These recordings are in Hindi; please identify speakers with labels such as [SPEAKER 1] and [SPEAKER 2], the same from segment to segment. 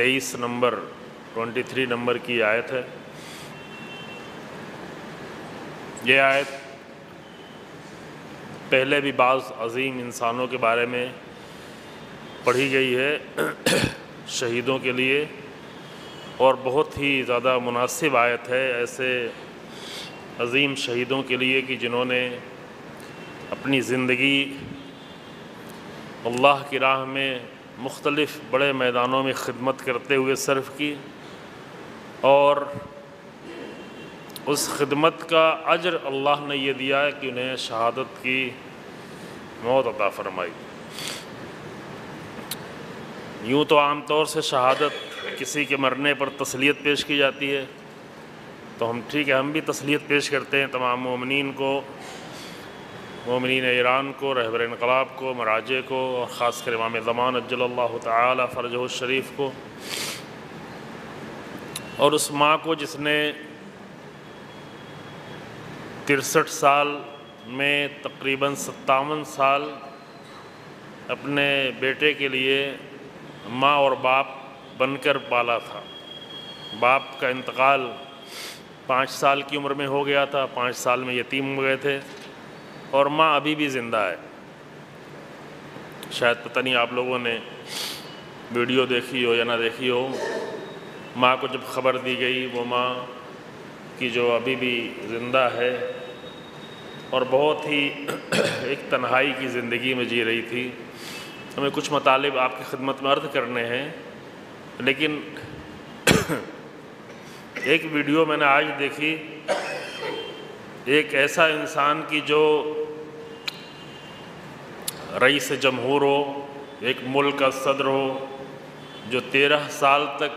[SPEAKER 1] तेईस नंबर ट्वेंटी थ्री नंबर की आयत है। ये आयत पहले भी बाज़ अजीम इंसानों के बारे में पढ़ी गई है, शहीदों के लिए, और बहुत ही ज़्यादा मुनासिब आयत है ऐसे अजीम शहीदों के लिए कि जिन्होंने अपनी ज़िंदगी अल्लाह की राह में मुख्तलफ़ बड़े मैदानों में खिदमत करते हुए सर्फ की और उस खिदमत का अजर अल्लाह ने यह दिया है कि उन्हें शहादत की मौत अता फरमाई। यूँ तो आम तौर से शहादत किसी के मरने पर तसलियत पेश की जाती है तो हम ठीक है, हम भी तसलियत पेश करते हैं तमाम ममिन को। ममिन ईरान को, रहबर इनकलाब को, मराजे को और ख़ास कर इमाम ज़मान अज्जल्ला फ़रज शरीफ को और उस माँ को जिसने तिरसठ साल में तकरीबन सत्तावन साल अपने बेटे के लिए माँ और बाप बनकर पाला था। बाप का इंतकाल पाँच साल की उम्र में हो गया था, पाँच साल में यतीम हो गए थे। और माँ अभी भी ज़िंदा है। शायद पता नहीं आप लोगों ने वीडियो देखी हो या ना देखी हो। माँ को जब खबर दी गई, वो माँ की जो अभी भी ज़िंदा है और बहुत ही एक तन्हाई की ज़िंदगी में जी रही थी। हमें कुछ मतालब आपकी खिदमत में अर्थ करने हैं, लेकिन एक वीडियो मैंने आज देखी। एक ऐसा इंसान की जो रईस जमहूर हो, एक मुल्क का सदर हो, जो तेरह साल तक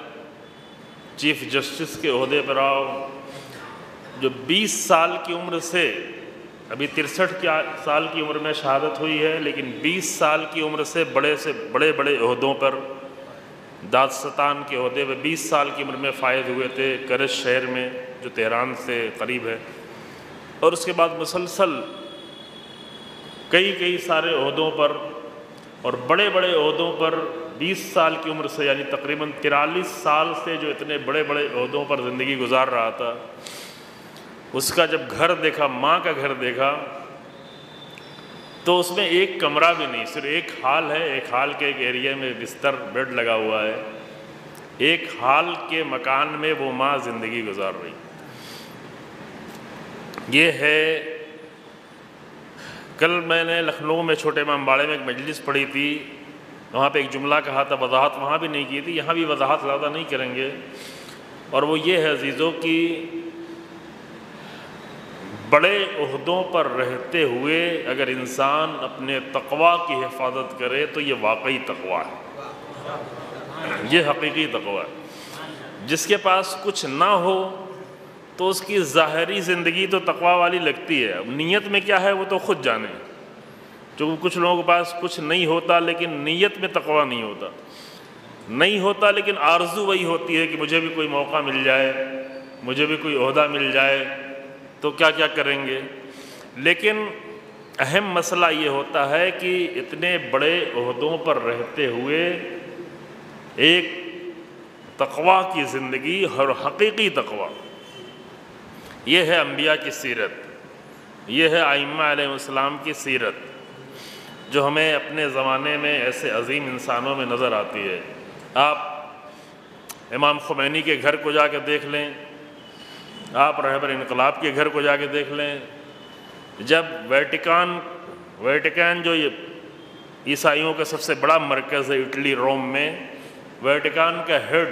[SPEAKER 1] चीफ जस्टिस के अहदे पर आओ जो बीस साल की उम्र से, अभी तिरसठ साल की उम्र में शहादत हुई है, लेकिन बीस साल की उम्र से बड़े से बड़े बड़े अहदों पर दादस्तान के अहदे पर बीस साल की उम्र में फ़ायद हुए थे, करज शहर में, जो तेहरान से करीब है। और उसके बाद मुसलसल कई कई सारे अहदों पर और बड़े बड़े अहदों पर 20 साल की उम्र से, यानी तकरीबन तिरालीस साल से जो इतने बड़े बड़े अहदों पर ज़िंदगी गुजार रहा था, उसका जब घर देखा, माँ का घर देखा तो उसमें एक कमरा भी नहीं, सिर्फ़ एक हाल है, एक हाल के एक एरिया में बिस्तर, बेड लगा हुआ है, एक हाल के मकान में वो माँ ज़िंदगी गुजार रही। ये है कल मैंने लखनऊ में छोटे इमामबाड़े में एक मजलिस पढ़ी थी। वहाँ पे एक जुमला कहा था, वजाहत वहाँ भी नहीं की थी, यहाँ भी वजाहत ज़्यादा नहीं करेंगे। और वो ये है अजीज़ों की बड़े अहदों पर रहते हुए अगर इंसान अपने तकवा की हिफाजत करे तो ये वाकई तकवा है। ये हकीकी तकवा है। जिसके पास कुछ ना हो तो उसकी ज़ाहरी ज़िंदगी तो तकवा वाली लगती है। अब नीयत में क्या है, वो तो ख़ुद जाने। जो कुछ लोगों के पास कुछ नहीं होता, लेकिन नीयत में तकवा नहीं होता। नहीं होता, लेकिन आरज़ू वही होती है कि मुझे भी कोई मौका मिल जाए, मुझे भी कोई अहदा मिल जाए तो क्या क्या करेंगे? लेकिन अहम मसला ये होता है कि इतने बड़े अहदों पर रहते हुए एक तकवा की ज़िंदगी और हकीकी तकवा। ये है अम्बिया की सीरत। ये है आइमा आइमाम की सीरत, जो हमें अपने ज़माने में ऐसे अजीम इंसानों में नज़र आती है। आप इमाम खुमैनी के घर को जा कर देख लें, आप रहबर इनकलाब के घर को जा कर देख लें। जब वेटिकान वेटिकान जो ये ईसाइयों का सबसे बड़ा मरकज़ है इटली, रोम में, वेटिकान का हेड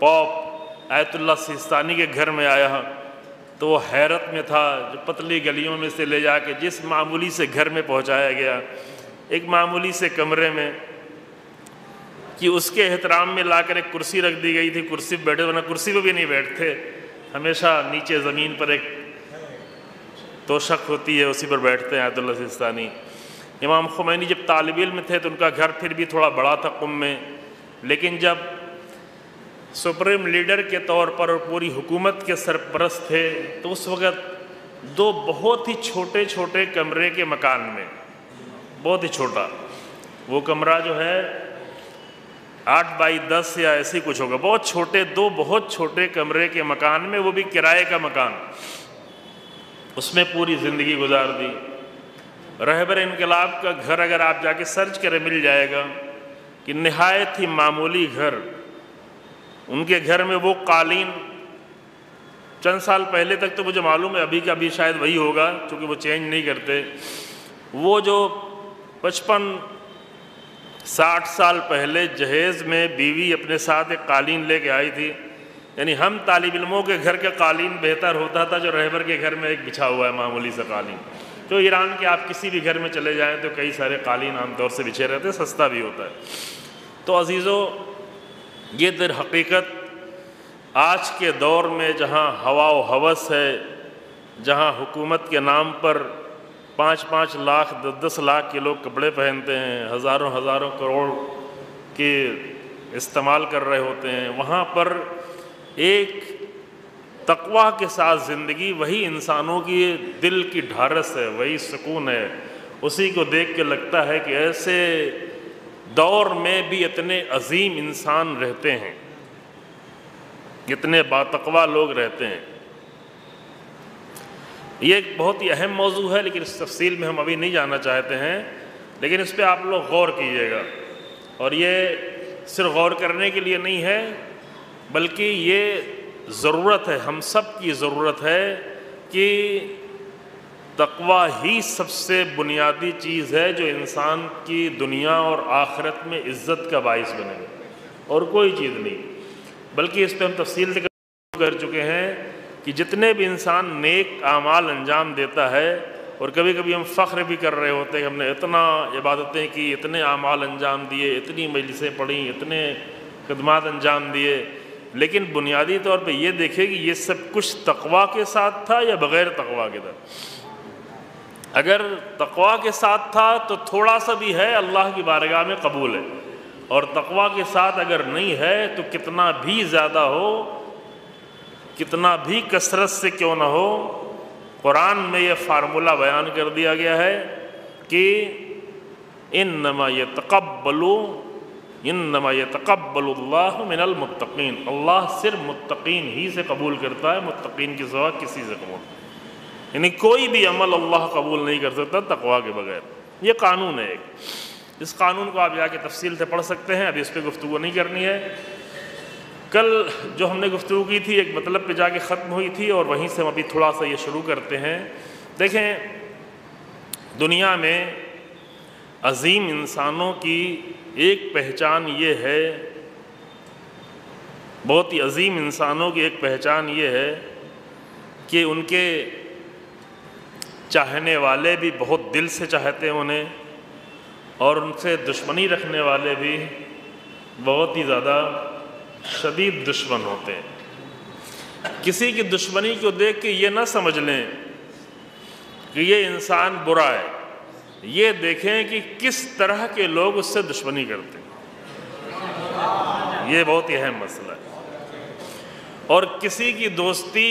[SPEAKER 1] पॉप आयतुल्ला सिस्तानी के घर में आया। तो वो हैरत में था, जो पतली गलियों में से ले जा जाके जिस मामूली से घर में पहुँचाया गया, एक मामूली से कमरे में, कि उसके एहतराम में लाकर एक कुर्सी रख दी गई थी, कुर्सी पर बैठे, वरना कुर्सी पर भी नहीं बैठते। हमेशा नीचे ज़मीन पर एक तोशक होती है, उसी पर बैठते हैं आयतुल्ला इमाम खुमैनी जब तालब इल्म थे तो उनका घर फिर भी थोड़ा बड़ा था कुम में। लेकिन जब सुप्रीम लीडर के तौर पर और पूरी हुकूमत के सरपरस्त थे तो उस वक़्त दो बहुत ही छोटे छोटे कमरे के मकान में, बहुत ही छोटा, वो कमरा जो है, आठ बाई दस या ऐसे कुछ होगा, बहुत छोटे, दो बहुत छोटे कमरे के मकान में, वो भी किराए का मकान, उसमें पूरी ज़िंदगी गुजार दी। रहबर इनकलाब का घर अगर आप जाके सर्च करें, मिल जाएगा कि नहायत ही मामूली घर उनके घर में वो कालीन, चंद साल पहले तक तो मुझे मालूम है, अभी का अभी शायद वही होगा, क्योंकि वो चेंज नहीं करते। वो जो पचपन, साठ साल पहले जहेज़ में बीवी अपने साथ एक कालीन लेके आई थी, यानी हम तालब इलमों के घर का कालीन बेहतर होता था जो रहबर के घर में एक बिछा हुआ है, मामूली सा कालीन। तो ईरान के आप किसी भी घर में चले जाएँ तो कई सारे कालीन आमतौर से बिछे रहते सस्ता भी होता है। तो अजीज़ों ये दर हकीकत आज के दौर में जहाँ हवा व हवस है, जहाँ हुकूमत के नाम पर पाँच पाँच लाख दस दस लाख के लोग कपड़े पहनते हैं, हज़ारों हज़ारों करोड़ के इस्तेमाल कर रहे होते हैं, वहाँ पर एक तकवा के साथ ज़िंदगी वही इंसानों की दिल की ढारस है, वही सुकून है। उसी को देख के लगता है कि ऐसे दौर में भी इतने अजीम इंसान रहते हैं, इतने बातकवा लोग रहते हैं। ये एक बहुत ही अहम मौजू है, लेकिन इस तफसील में हम अभी नहीं जाना चाहते हैं, लेकिन इस पर आप लोग गौर कीजिएगा। और ये सिर्फ़ गौर करने के लिए नहीं है, बल्कि ये ज़रूरत है, हम सब की ज़रूरत है कि तकवा ही सबसे बुनियादी चीज़ है जो इंसान की दुनिया और आखिरत में इज़्ज़त का बायस बनेगा। और कोई चीज़ नहीं। बल्कि इस पर हम तफसील कर चुके हैं कि जितने भी इंसान नेक आमाल अंजाम देता है, और कभी कभी हम फ़ख्र भी कर रहे होते हैं हमने इतना इबादतें की, इतने आमाल अंजाम दिए, इतनी मजलिसें पढ़ी, इतने खदमात अंजाम दिए। लेकिन बुनियादी तौर पे ये देखें कि ये सब कुछ तकवा के साथ था या बग़ैर तकवा के था? अगर तकवा के साथ था तो थोड़ा सा भी है, अल्लाह की बारगाह में कबूल है। और तकवा के साथ अगर नहीं है तो कितना भी ज़्यादा हो, कितना भी कसरत से क्यों ना हो, कुरान में यह फार्मूला बयान कर दिया गया है कि इन नमा ये तकबलू इन नमा ये तकबल्ला मिनलमतकीन अल्लाह सिर्फ़ मुतकीन ही से कबूल करता है मुतकीन के सिवा किसी से कबूल यानी कोई भी अमल अल्लाह कबूल नहीं कर सकता तकवा के बगैर। ये कानून है एक। इस कानून को आप जाके तफसील से पढ़ सकते हैं, अभी इस पर गुफ्तु नहीं करनी है। कल जो हमने गुफ्तु की थी, एक मतलब पे जाके ख़त्म हुई थी और वहीं से हम अभी थोड़ा सा ये शुरू करते हैं। देखें, दुनिया में अजीम इंसानों की एक पहचान ये है, बहुत ही अजीम इंसानों की एक पहचान ये है कि उनके चाहने वाले भी बहुत दिल से चाहते हैं उन्हें, और उनसे दुश्मनी रखने वाले भी बहुत ही ज़्यादा शदीद दुश्मन होते हैं। किसी की दुश्मनी को देख के ये ना समझ लें कि ये इंसान बुरा है। ये देखें कि किस तरह के लोग उससे दुश्मनी करते हैं। ये बहुत ही अहम मसला है। और किसी की दोस्ती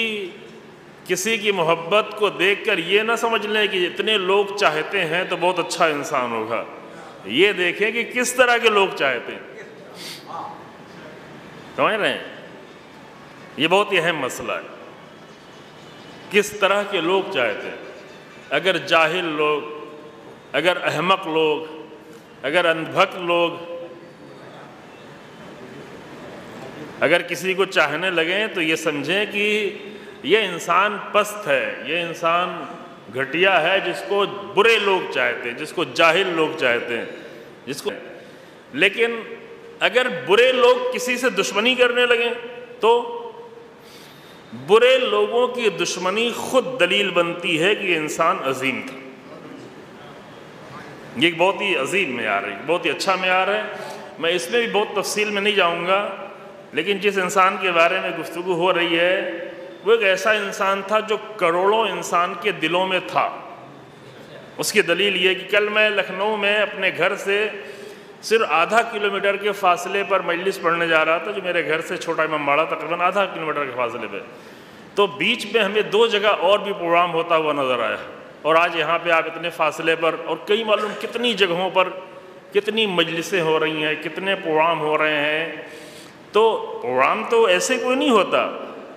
[SPEAKER 1] किसी की मोहब्बत को देखकर ये ना समझ लें कि इतने लोग चाहते हैं तो बहुत अच्छा इंसान होगा। ये देखें कि किस तरह के लोग चाहते हैं। समझ रहे हैं? ये बहुत ही अहम मसला है। किस तरह के लोग चाहते हैं? अगर जाहिल लोग, अगर अहमक लोग, अगर अंधभक्त लोग, अगर किसी को चाहने लगें तो ये समझें कि ये इंसान पस्त है, ये इंसान घटिया है जिसको बुरे लोग चाहते हैं, जिसको जाहिल लोग चाहते हैं, जिसको लेकिन अगर बुरे लोग किसी से दुश्मनी करने लगे तो बुरे लोगों की दुश्मनी खुद दलील बनती है कि इंसान अजीम था। ये बहुत ही अजीम मैार है बहुत ही अच्छा मैार है। मैं इसमें भी बहुत तफसील में नहीं जाऊँगा, लेकिन जिस इंसान के बारे में गुफ्तु हो रही है वो एक ऐसा इंसान था जो करोड़ों इंसान के दिलों में था। उसकी दलील ये कि कल मैं लखनऊ में अपने घर से सिर्फ़ आधा किलोमीटर के फासले पर मजलिस पढ़ने जा रहा था, जो मेरे घर से छोटा इमाम बाड़ा तकरीबन आधा किलोमीटर के फासले पे। तो बीच में हमें दो जगह और भी प्रोग्राम होता हुआ नज़र आया। और आज यहाँ पे आप इतने फासले पर और कई मालूम कितनी जगहों पर कितनी मजलिसें हो रही हैं, कितने प्रोग्राम हो रहे हैं। तो प्रोग्राम तो ऐसे कोई नहीं होता।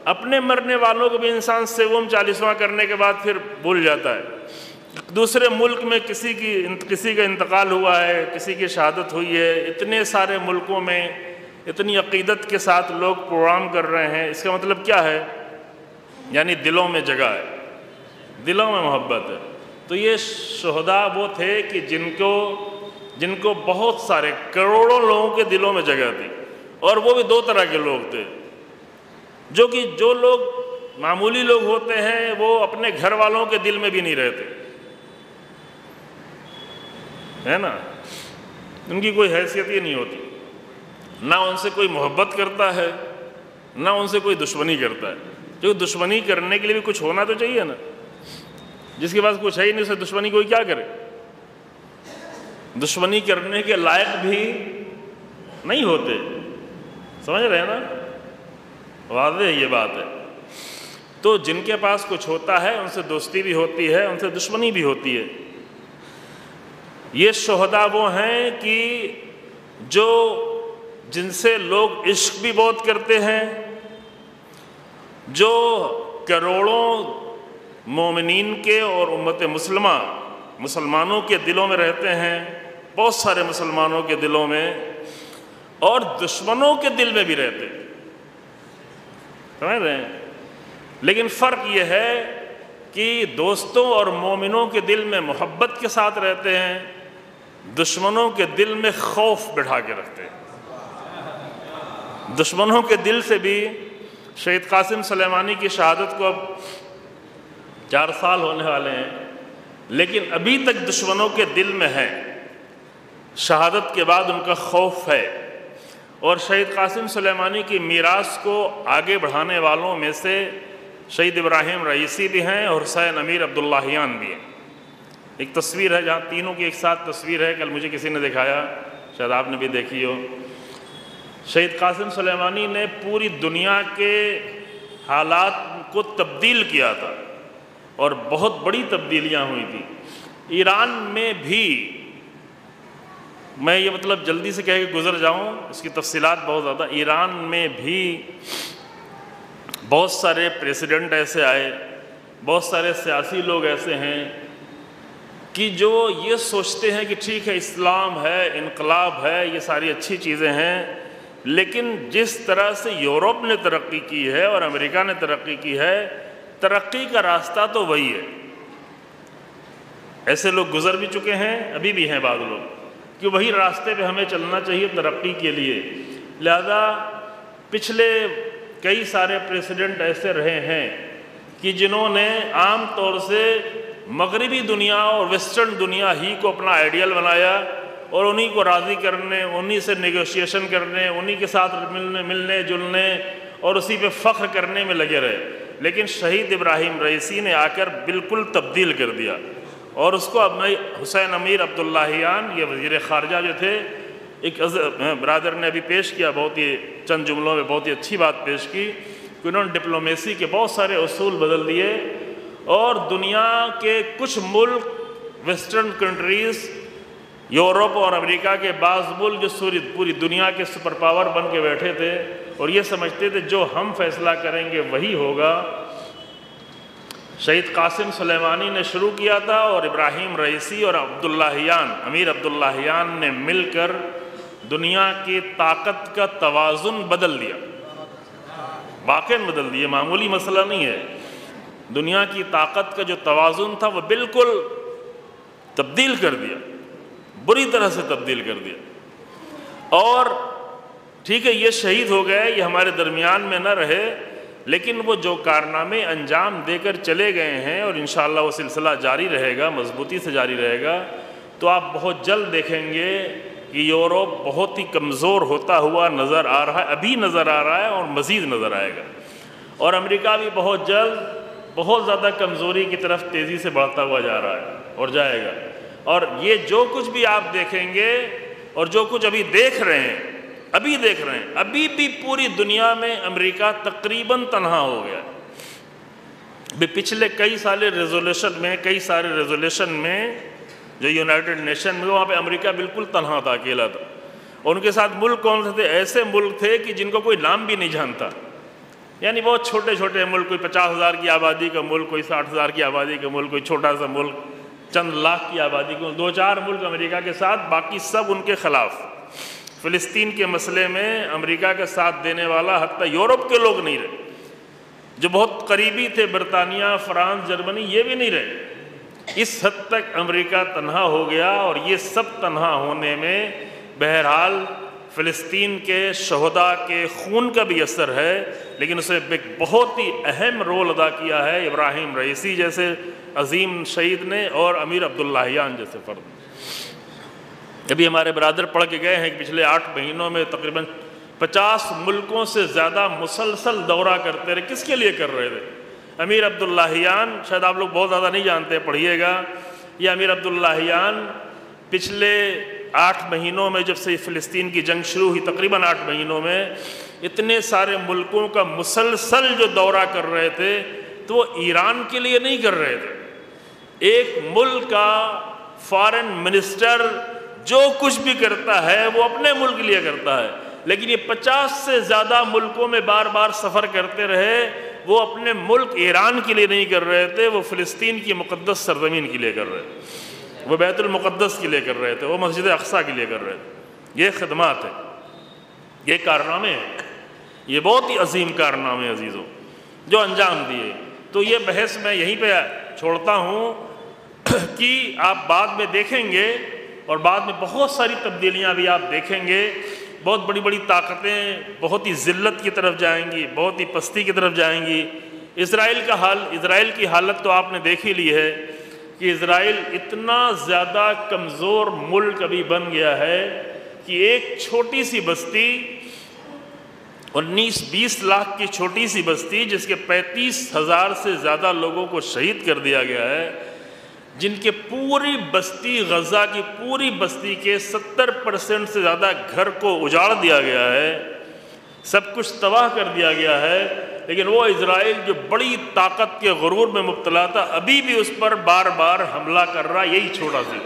[SPEAKER 1] अपने मरने वालों को भी इंसान सेवम चालीसवां करने के बाद फिर भूल जाता है। दूसरे मुल्क में किसी की किसी का इंतकाल हुआ है, किसी की शहादत हुई है, इतने सारे मुल्कों में, इतनी अकीदत के साथ लोग प्रोग्राम कर रहे हैं, इसका मतलब क्या है? यानी दिलों में जगह है, दिलों में मोहब्बत है। तो ये शहदा वो थे कि जिनको जिनको बहुत सारे करोड़ों लोगों के दिलों में जगह थी, और वो भी दो तरह के लोग थे। जो कि जो लोग, मामूली लोग होते हैं, वो अपने घर वालों के दिल में भी नहीं रहते। है ना? उनकी कोई हैसियत ही नहीं होती। ना उनसे कोई मोहब्बत करता है, ना उनसे कोई दुश्मनी करता है। क्योंकि दुश्मनी करने के लिए भी कुछ होना तो चाहिए ना। जिसके पास कुछ है ही नहीं, उसे दुश्मनी कोई क्या करे? दुश्मनी करने के लायक भी नहीं होते। समझ रहे हैं ना? वादे ये बात है। तो जिनके पास कुछ होता है, उनसे दोस्ती भी होती है, उनसे दुश्मनी भी होती है। ये शहदा वो हैं कि जो जिनसे लोग इश्क भी बहुत करते हैं, जो करोड़ों मोमिन के और उम्मत मुसलमा, मुसलमानों के दिलों में रहते हैं, बहुत सारे मुसलमानों के दिलों में, और दुश्मनों के दिल में भी रहते समझ रहे हैं? लेकिन फ़र्क यह है कि दोस्तों और मोमिनों के दिल में मोहब्बत के साथ रहते हैं, दुश्मनों के दिल में खौफ बिठा के रखते हैं। दुश्मनों के दिल से भी शहीद कासिम सलेमानी की शहादत को अब चार साल होने वाले हैं, लेकिन अभी तक दुश्मनों के दिल में है। शहादत के बाद उनका खौफ है। और शहीद कासिम सलेमानी की मीरास को आगे बढ़ाने वालों में से शहीद इब्राहिम रईसी भी हैं और हुसैन अमीर अब्दुल्लाहियान भी हैं। एक तस्वीर है जहाँ तीनों की एक साथ तस्वीर है। कल मुझे किसी ने दिखाया, शायद आपने भी देखी हो। शहीद कासिम सलेमानी ने पूरी दुनिया के हालात को तब्दील किया था और बहुत बड़ी तब्दीलियाँ हुई थी। ईरान में भी मैं ये मतलब जल्दी से कह के गुजर जाऊँ, इसकी तफसीलात बहुत ज़्यादा। ईरान में भी बहुत सारे प्रेसिडेंट ऐसे आए, बहुत सारे सियासी लोग ऐसे हैं कि जो ये सोचते हैं कि ठीक है, इस्लाम है, इनकलाब है, ये सारी अच्छी चीज़ें हैं, लेकिन जिस तरह से यूरोप ने तरक्की की है और अमेरिका ने तरक्की की है, तरक्की का रास्ता तो वही है। ऐसे लोग गुजर भी चुके हैं, अभी भी हैं बाद लोग। कि वही रास्ते पे हमें चलना चाहिए तरक्की के लिए। लिहाजा पिछले कई सारे प्रेसिडेंट ऐसे रहे हैं कि जिन्होंने आम तौर से मगरबी दुनिया और वेस्टर्न दुनिया ही को अपना आइडियल बनाया और उन्हीं को राज़ी करने, उन्हीं से नेगोशिएशन करने, उन्हीं के साथ मिलने मिलने, जुलने और उसी पे फ़ख्र करने में लगे रहे। लेकिन शहीद इब्राहिम रईसी ने आकर बिल्कुल तब्दील कर दिया। और उसको अब मैं, हुसैन अमीर अब्दुल्लाहियान, ये वज़ीर ख़ारजा जो थे, एक ब्रदर ने अभी पेश किया, बहुत ही चंद जुमलों में बहुत ही अच्छी बात पेश की, कि उन्होंने डिप्लोमेसी के बहुत सारे असूल बदल दिए, और दुनिया के कुछ मुल्क, वेस्टर्न कंट्रीज़, यूरोप और अमेरिका के बाज़ मुल्क जो सूर्य पूरी दुनिया के सुपर पावर बन के बैठे थे, और ये समझते थे, जो हम फैसला करेंगे वही होगा। शहीद कासिम सुलेमानी ने शुरू किया था और इब्राहिम रईसी और अब्दुल्लाहियान अमीर अब्दुल्लाहियान ने मिलकर दुनिया की ताकत का तोज़ुन बदल दिया। वाक़ बदल दिया, मामूली मसला नहीं है। दुनिया की ताकत का जो तोज़ुन था वह बिल्कुल तब्दील कर दिया, बुरी तरह से तब्दील कर दिया। और ठीक है, ये शहीद हो गए, ये हमारे दरमियान में न रहे लेकिन वो जो कारनामे अंजाम देकर चले गए हैं और इन वो सिलसिला जारी रहेगा, मजबूती से जारी रहेगा तो आप बहुत जल्द देखेंगे कि यूरोप बहुत ही कमज़ोर होता हुआ नज़र आ रहा है, अभी नज़र आ रहा है और मज़ीद नज़र आएगा। और अमेरिका भी बहुत जल्द, बहुत ज़्यादा कमज़ोरी की तरफ़ तेज़ी से बढ़ता हुआ जा रहा है और जाएगा। और ये जो कुछ भी आप देखेंगे और जो कुछ अभी देख रहे हैं अभी देख रहे हैं। अभी भी पूरी दुनिया में अमेरिका तकरीबन तनहा हो गया है। भी पिछले कई सारे रेजोल्यूशन में, कई सारे रेजोल्यूशन में जो यूनाइटेड नेशन में, वहाँ पे अमेरिका बिल्कुल तनहा था, अकेला था। और उनके साथ मुल्क कौन से थे? ऐसे मुल्क थे कि जिनको कोई नाम भी नहीं जानता। यानी बहुत छोटे छोटे मुल्क, कोई पचास हज़ार की आबादी का मुल्क, कोई साठ हज़ार की आबादी का मुल्क, कोई छोटा सा मुल्क, चंद लाख की आबादी को दो चार मुल्क अमेरिका के साथ, बाकी सब उनके ख़िलाफ़। फ़िलिस्तीन के मसले में अमेरिका का साथ देने वाला हती यूरोप के लोग नहीं रहे। जो बहुत करीबी थे, बरतानिया, फ्रांस, जर्मनी, ये भी नहीं रहे। इस हद तक अमेरिका तनहा हो गया और ये सब तनहा होने में बहरहाल फ़िलिस्तीन के शहदा के खून का भी असर है, लेकिन उसे एक बहुत ही अहम रोल अदा किया है इब्राहिम रईसी जैसे अजीम शहीद ने और अमीर अब्दुल्लाहियान जैसे फ़र्द अभी हमारे बरदर पढ़ के गए हैं कि पिछले आठ महीनों में तकरीबन पचास मुल्कों से ज़्यादा मुसलसल दौरा करते रहे। किसके लिए कर रहे थे? अमीर अब्दुल्लाहियान शायद आप लोग बहुत ज़्यादा नहीं जानते, पढ़िएगा। ये अमीर अब्दुल्लाहियान पिछले आठ महीनों में जब से फ़िलिस्तीन की जंग शुरू हुई, तकरीबन आठ महीनों में, इतने सारे मुल्कों का मुसलसल जो दौरा कर रहे थे तो वो ईरान के लिए नहीं कर रहे थे। एक मुल्क का फॉरेन मिनिस्टर जो कुछ भी करता है, वो अपने मुल्क लिए करता है। लेकिन ये पचास से ज़्यादा मुल्कों में बार बार सफ़र करते रहे, वो अपने मुल्क ईरान के लिए नहीं कर रहे थे, वो फ़िलिस्तीन की मुक़दस सरजमीन के लिए कर रहे थे। वो बैतुलमक़दस के लिए कर रहे थे, वो मस्जिद अक्सा के लिए कर रहे थे। ये खदमात है। ये कारनामे हैं। ये बहुत ही अजीम कारनामे अजीज़ों। जो अंजाम दिए। तो ये बहस मैं यहीं पे छोड़ता हूँ कि आप बाद में देखेंगे और बाद में बहुत सारी तब्दीलियाँ भी आप देखेंगे। बहुत बड़ी बड़ी ताकतें बहुत ही ज़िल्लत की तरफ़ जाएँगी, बहुत ही पस्ती की तरफ़ जाएँगी। इसराइल का हाल इसराइल की हालत तो आपने देख ही ली है कि इसराइल इतना ज़्यादा कमज़ोर मुल्क अभी बन गया है कि एक छोटी सी बस्ती, उन्नीस बीस लाख की छोटी सी बस्ती जिसके पैंतीस हज़ार से ज़्यादा लोगों को शहीद कर दिया गया है जिनके पूरी बस्ती, गज़ा की पूरी बस्ती के 70 परसेंट से ज़्यादा घर को उजाड़ दिया गया है, सब कुछ तबाह कर दिया गया है, लेकिन वो इसराइल जो बड़ी ताकत के गरूर में मुबतला था, अभी भी उस पर बार बार हमला कर रहा, यही छोटा सी,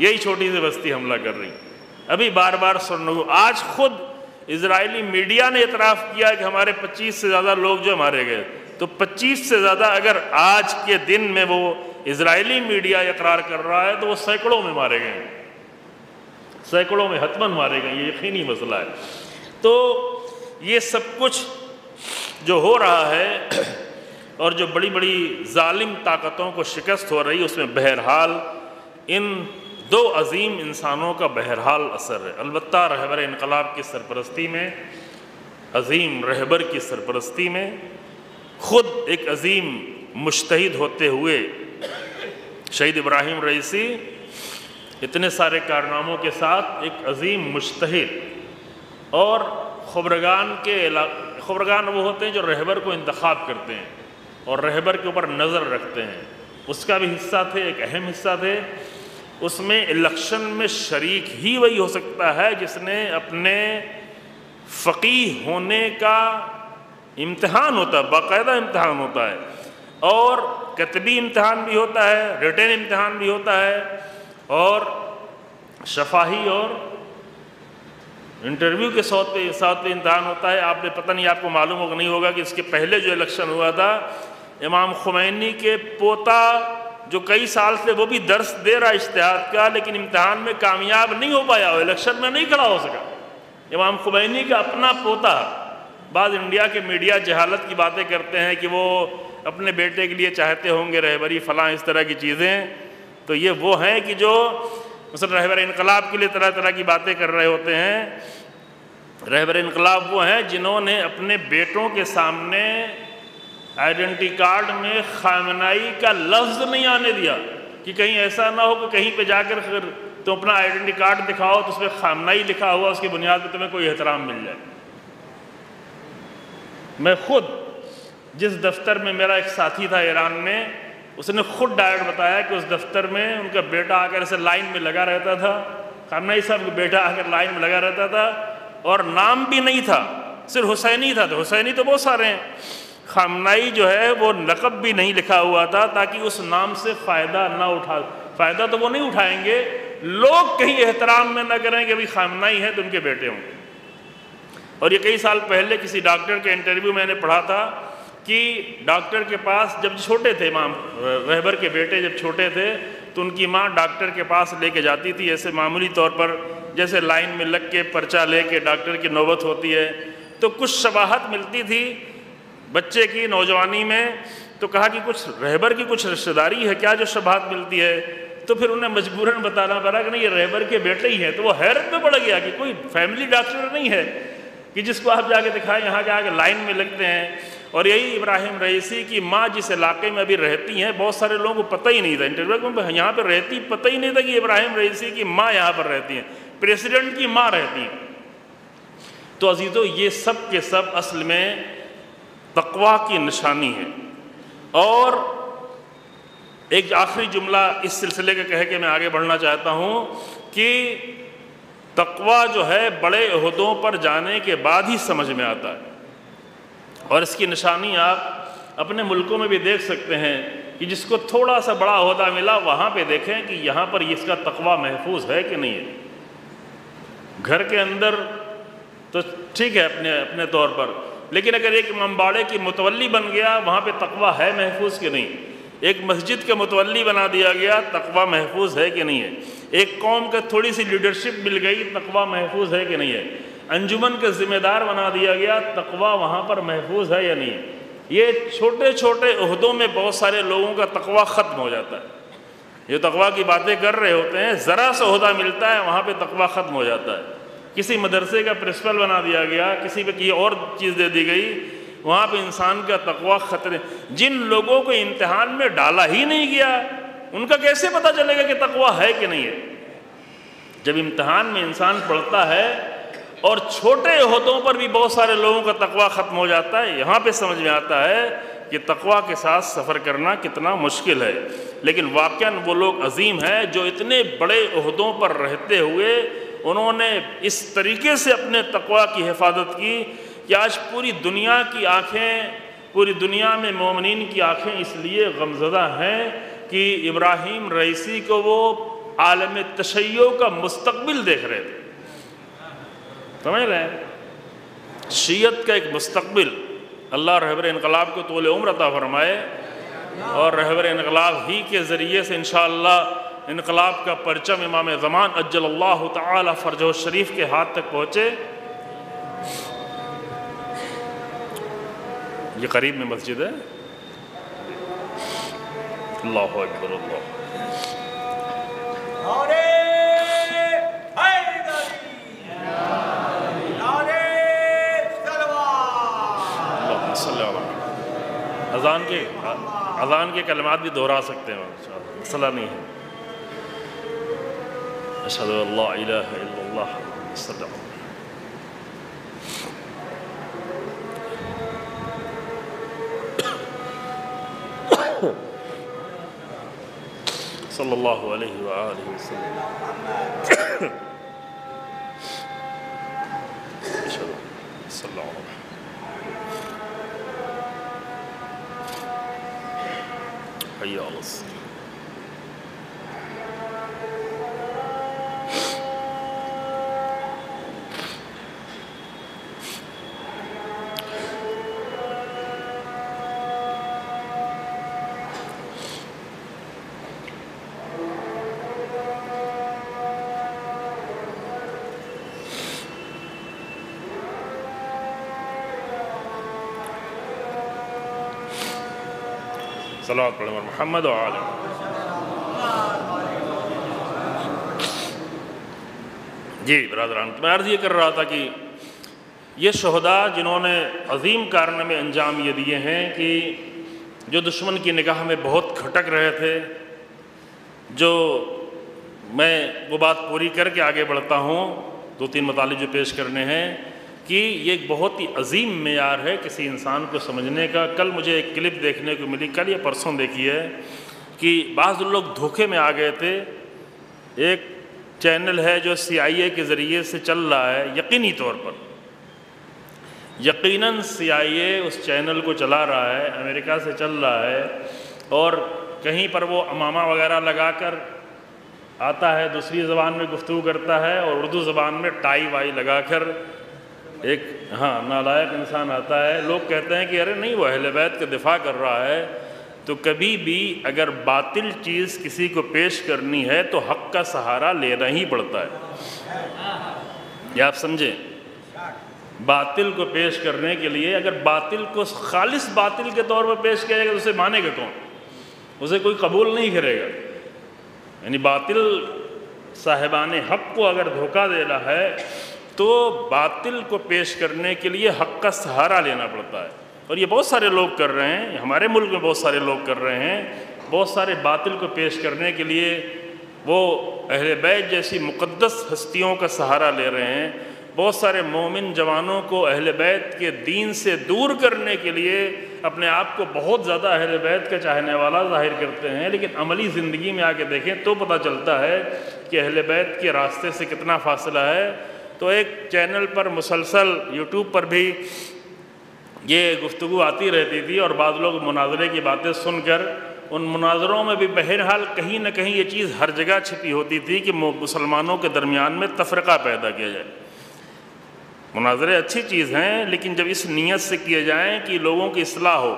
[SPEAKER 1] यही छोटी सी बस्ती हमला कर रही। अभी बार बार सुन आज खुद इसराइली मीडिया ने इतराफ़ किया कि हमारे 25 से ज़्यादा लोग जो मारे गए तो 25 से ज़्यादा अगर आज के दिन में वो इसराइली मीडिया इकरार कर रहा है तो वो सैकड़ों में मारे गए सैकड़ों में हतमन मारे गए ये यकीनी मसला है। तो ये सब कुछ जो हो रहा है और जो बड़ी बड़ी जालिम ताकतों को शिकस्त हो रही उसमें बहरहाल इन दो अजीम इंसानों का बहरहाल असर है। अलबत् रहबर इनकलाब की सरपरस्ती में, अजीम रहबर की सरपरस्ती में ख़ुद एक अजीम मुश्तद होते हुए शहीद इब्राहिम रईसी इतने सारे कारनामों के साथ एक अजीम मुश्तहिद और खबरगान के खबरगान वो होते हैं जो रहबर को इंतखब करते हैं और रहबर के ऊपर नज़र रखते हैं। उसका भी हिस्सा थे, एक अहम हिस्सा थे। उसमें इलेक्शन में शरीक ही वही हो सकता है जिसने अपने फ़कीह होने का इम्तहान होता है, बाकायदा इम्तहान होता है। और कतबी इम्तहान भी होता है, रिटर्न इम्तहान भी होता है, और शफाही और इंटरव्यू के साथ पे साथ पे इम्तहान होता है। आपने पता नहीं, आपको मालूम होगा, नहीं होगा कि इसके पहले जो इलेक्शन हुआ था, इमाम खुमैनी के पोता, जो कई साल से वो भी दर्श दे रहा इश्तहाद का, लेकिन इम्तहान में कामयाब नहीं हो पाया वो इलेक्शन में नहीं खड़ा हो सका। इमाम खुमैनी का अपना पोता, बाद इंडिया के मीडिया जहालत की बातें करते हैं कि वो अपने बेटे के लिए चाहते होंगे रहबरी, फ़लाँ इस तरह की चीज़ें। तो ये वो हैं कि जो मसल रहबर इनकलाब के लिए तरह तरह की बातें कर रहे होते हैं। रहबर इनकलाब वो हैं जिन्होंने अपने बेटों के सामने आइडेंटी कार्ड में खामनाई का लफ्ज़ नहीं आने दिया कि कहीं ऐसा ना हो कि कहीं पे जाकर फिर तुम अपना आइडेंटी कार्ड दिखाओ तो उसमें खामनाई लिखा हुआ, उसकी बुनियाद पर तुम्हें कोई एहतराम मिल जाए। मैं खुद जिस दफ्तर में मेरा एक साथी था ईरान में, उसने खुद डायरेक्ट बताया कि उस दफ्तर में उनका बेटा आकर ऐसे लाइन में लगा रहता था। खामनाई साहब का बेटा आकर लाइन में लगा रहता था और नाम भी नहीं था, सिर्फ़ हुसैनी था तो हुसैनी तो बहुत सारे हैं। खामनाई जो है, वो नकब भी नहीं लिखा हुआ था ताकि उस नाम से फ़ायदा ना उठा, फ़ायदा तो वो नहीं उठाएँगे। लोग कहीं एहतराम में ना करें कि अभी खामनाई है तो उनके बेटे होंगे। और ये कई साल पहले किसी डॉक्टर के इंटरव्यू मैंने पढ़ा था कि डॉक्टर के पास जब छोटे थे माम रहबर के बेटे जब छोटे थे तो उनकी माँ डॉक्टर के पास लेके जाती थी। ऐसे मामूली तौर पर जैसे लाइन में लग के पर्चा ले के डॉक्टर की नौबत होती है तो कुछ शबाहत मिलती थी बच्चे की नौजवानी में तो कहा कि कुछ रहबर की कुछ रिश्तेदारी है क्या जो शबाहत मिलती है? तो फिर उन्हें मजबूरन बताना पड़ा कि नहीं, ये रहबर के बेटे ही हैं। तो वो हैरत में पड़ गया कि कोई फैमिली डॉक्टर नहीं है कि जिसको आप जाके दिखाएँ, यहाँ के आगे लाइन में लगते हैं। और यही इब्राहिम रईसी की माँ जिस इलाके में अभी रहती हैं, बहुत सारे लोगों को पता ही नहीं था इंटरव्यू में यहाँ पर रहती, पता ही नहीं था कि इब्राहिम रईसी की माँ यहाँ पर रहती हैं, प्रेसिडेंट की माँ रहती हैं। तो अजीज़ों, ये सब के सब असल में तकवा की निशानी है। और एक आखिरी जुमला इस सिलसिले के कह के मैं आगे बढ़ना चाहता हूँ कि तकवा जो है, बड़े अहदों पर जाने के बाद ही समझ में आता है। और इसकी निशानी आप अपने मुल्कों में भी देख सकते हैं कि जिसको थोड़ा सा बड़ा अहदा मिला, वहाँ पे देखें कि यहाँ पर इसका तकवा महफूज है कि नहीं है। घर के अंदर तो ठीक है अपने अपने तौर पर, लेकिन अगर एक मम्बाड़े की मुतवली बन गया, वहाँ पे तकवा है महफूज कि नहीं? एक मस्जिद का मुतवली बना दिया गया, तकवा महफूज है कि नहीं है? एक कौम का थोड़ी सी लीडरशिप मिल गई, तकवा महफूज है कि नहीं है? अंजुमन का ज़िम्मेदार बना दिया गया, तकवा वहाँ पर महफूज है या नहीं? ये छोटे छोटे अहदों में बहुत सारे लोगों का तकवा ख़त्म हो जाता है। ये तकवा की बातें कर रहे होते हैं, ज़रा सा अहदा मिलता है, वहाँ पर तकवा ख़त्म हो जाता है। किसी मदरसे का प्रिंसिपल बना दिया गया, किसी पे की और चीज़ दे दी गई, वहाँ पे इंसान का तकवा ख़तरे, जिन लोगों को इम्तहान में डाला ही नहीं गया, उनका कैसे पता चलेगा कि तकवा है कि नहीं है? जब इम्तहान में इंसान पढ़ता है और छोटे अहदों पर भी बहुत सारे लोगों का तकवा ख़त्म हो जाता है। यहाँ पे समझ में आता है कि तकवा के साथ सफ़र करना कितना मुश्किल है। लेकिन वाक़ वो लोग अजीम हैं जो इतने बड़े अहदों पर रहते हुए उन्होंने इस तरीके से अपने तकवा की हिफाजत की कि आज पूरी दुनिया की आँखें, पूरी दुनिया में मोमिन की आँखें इसलिए गमजदा हैं कि इब्राहिम रईसी को वो आलम तशैयों का मुस्तबिल देख रहे थे। समझ रहे हैं? शीयत का एक मुस्तबिल अल्लाह रहबर इनकलाब को तोल उम्र अता फरमाए और रहबर इनकलाब ही के ज़रिए से इन इनकलाब का परचम इमाम ज़मान अज्जल्ला तफ़रज शरीफ के हाथ तक पहुँचे। ये करीब में मस्जिद है। अल्लाह अकबर अजान के अजान के कलमात भी दोहरा सकते हैं मसला नहीं है अशद अल्लाह सल्लल्लाहु अलैहि वसल्लम Adiós. मोहम्मद और जी बरदरान मैं अर्ज़ ये कर रहा था कि ये शहदा जिन्होंने अजीम कारनामे अंजाम ये दिए हैं कि जो दुश्मन की निगाह में बहुत खटक रहे थे जो मैं वो बात पूरी करके आगे बढ़ता हूँ दो तीन मतालब जो पेश करने हैं कि ये एक बहुत ही अजीम मैार है किसी इंसान को समझने का। कल मुझे एक क्लिप देखने को मिली, कल या परसों देखी है, कि बाज़ लोग धोखे में आ गए थे। एक चैनल है जो सीआईए के ज़रिए से चल रहा है, यकीनी तौर पर। यकीनन सीआईए उस चैनल को चला रहा है, अमेरिका से चल रहा है, और कहीं पर वो अमामा वगैरह लगाकर आता है, दूसरी ज़बान में गुफ्तु करता है, और उर्दू ज़बान में टाई वाई लगाकर एक हाँ नालायक इंसान आता है, लोग कहते हैं कि, अरे, नहीं, वो अहल बैत का दिफा कर रहा है। तो कभी भी अगर बातिल चीज़ किसी को पेश करनी है तो हक का सहारा लेना ही पड़ता है। या आप समझें? बातिल को पेश करने के लिए अगर बातिल को खालिश बातिल के तौर पर पेश किया जाएगा तो उसे मानेगा कौन? उसे कोई कबूल नहीं करेगा। यानी बातिल साहिबान हक को अगर धोखा देना है तो बातिल को पेश करने के लिए हक का सहारा लेना पड़ता है। और ये बहुत सारे लोग कर रहे हैं, हमारे मुल्क में बहुत सारे लोग कर रहे हैं। बहुत सारे बातिल को पेश करने के लिए वो अहल बैत जैसी मुक़दस हस्तियों का सहारा ले रहे हैं। बहुत सारे मोमिन जवानों को अहल बैत के दीन से दूर करने के लिए अपने आप को बहुत ज़्यादा अहल बैत का चाहने वाला ज़ाहिर करते हैं। लेकिन अमली ज़िंदगी में आके देखें तो पता चलता है कि अहल बैत के रास्ते से कितना फासला है। तो एक चैनल पर मुसलसल यूट्यूब पर भी ये गुफ्तु आती रहती थी और बाद लोग मुनाजरे की बातें सुनकर उन मुनाजरों में भी बहरहाल कहीं ना कहीं ये चीज़ हर जगह छिपी होती थी कि मुसलमानों के दरमियान में तफरक़ा पैदा किया जाए। मुनाजरे अच्छी चीज़ हैं, लेकिन जब इस नीयत से किए जाएँ कि लोगों की असलाह हो,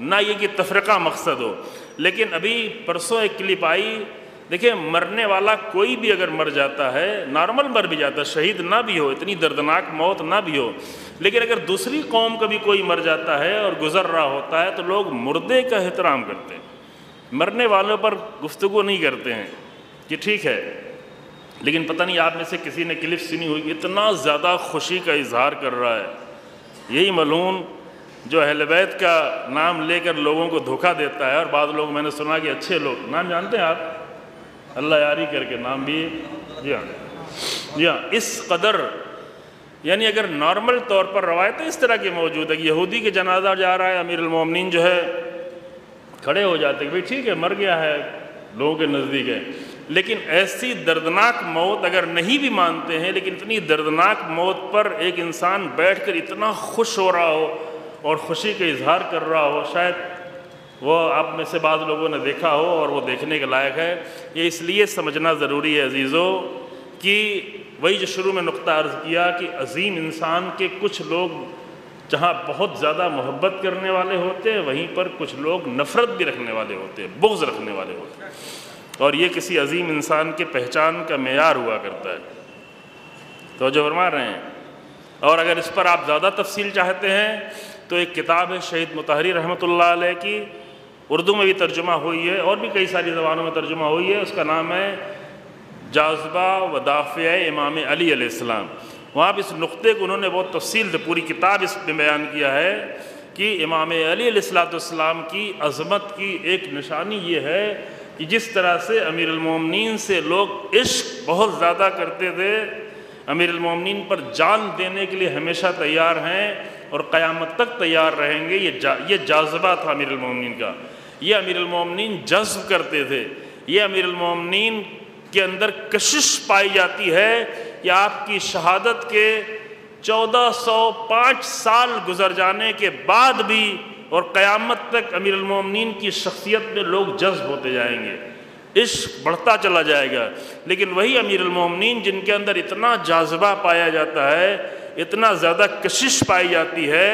[SPEAKER 1] ना ये कि तफरक़ा मकसद हो। लेकिन अभी परसों एक क्लिप आई देखिए, मरने वाला कोई भी अगर मर जाता है, नॉर्मल मर भी जाता है शहीद ना भी हो, इतनी दर्दनाक मौत ना भी हो, लेकिन अगर दूसरी कौम का भी कोई मर जाता है और गुज़र रहा होता है तो लोग मुर्दे का एहतराम करते हैं। मरने वालों पर गुफ्तु नहीं करते हैं कि ठीक है। लेकिन पता नहीं आप में से किसी ने क्लिप सुनी हुई इतना ज़्यादा खुशी का इजहार कर रहा है। यही मलून जो अहलबैत का नाम लेकर लोगों को धोखा देता है, और बाद लोग, मैंने सुना कि अच्छे लोग, नाम जानते हैं आप? अल्लाह यारी करके नाम भी जी हाँ जी हाँ इस कदर, यानी अगर नॉर्मल तौर पर रवायतें इस तरह की मौजूद है कि यहूदी के जनाजा जा रहा है अमीर अमीरमिन जो है, खड़े हो जाते हैं भाई ठीक है, मर गया है, लोगों के नज़दीक है। लेकिन ऐसी दर्दनाक मौत अगर नहीं भी मानते हैं, लेकिन इतनी दर्दनाक मौत पर एक इंसान बैठकर इतना खुश हो रहा हो और ख़ुशी का इजहार कर रहा हो, शायद वो आप में से बाद लोगों ने देखा हो और वो देखने के लायक है। ये इसलिए समझना ज़रूरी है अजीज़ों कि वही जो शुरू में नुक़ अर्ज़ किया कि अजीम इंसान के कुछ लोग जहाँ बहुत ज़्यादा मोहब्बत करने वाले होते हैं, वहीं पर कुछ लोग नफ़रत भी रखने वाले होते हैं, बुग्ज़ रखने वाले होते हैं। और ये किसी अजीम इंसान के पहचान का मैार हुआ करता है। तो जो फरमा रहे हैं। और अगर इस पर आप ज़्यादा तफसील चाहते हैं तो एक किताब है शहीद मतहरी रहमत की उर्दू में भी तर्जुमा हुई है और भी कई सारी ज़बानों में तर्जुमा हुई है। उसका नाम है जाजबा व इमाम अली वहाँ पर इस नुक़े को उन्होंने बहुत तफसील से पूरी किताब इस में बयान किया है कि इमाम अलीसलाम की अज़मत की एक निशानी ये है कि जिस तरह से अमीरमिन से लोग इश्क बहुत ज़्यादा करते थे अमीरमिन पर जान देने के लिए हमेशा तैयार हैं और क़यामत तक तैयार रहेंगे। ये जा, ये जाजबा था अमीरमिन का। ये अमीरमिन जज्ब करते थे। ये अमीरमिन के अंदर कशिश पाई जाती है कि आपकी शहादत के 1405 साल गुजर जाने के बाद भी और क़यामत तक अमीरमिन की शख्सियत में लोग जज्ब होते जाएँगे। इश्क बढ़ता चला जाएगा। लेकिन वही अमीरमिन जिनके अंदर इतना जाजबा पाया जाता है, इतना ज़्यादा कशिश पाई जाती है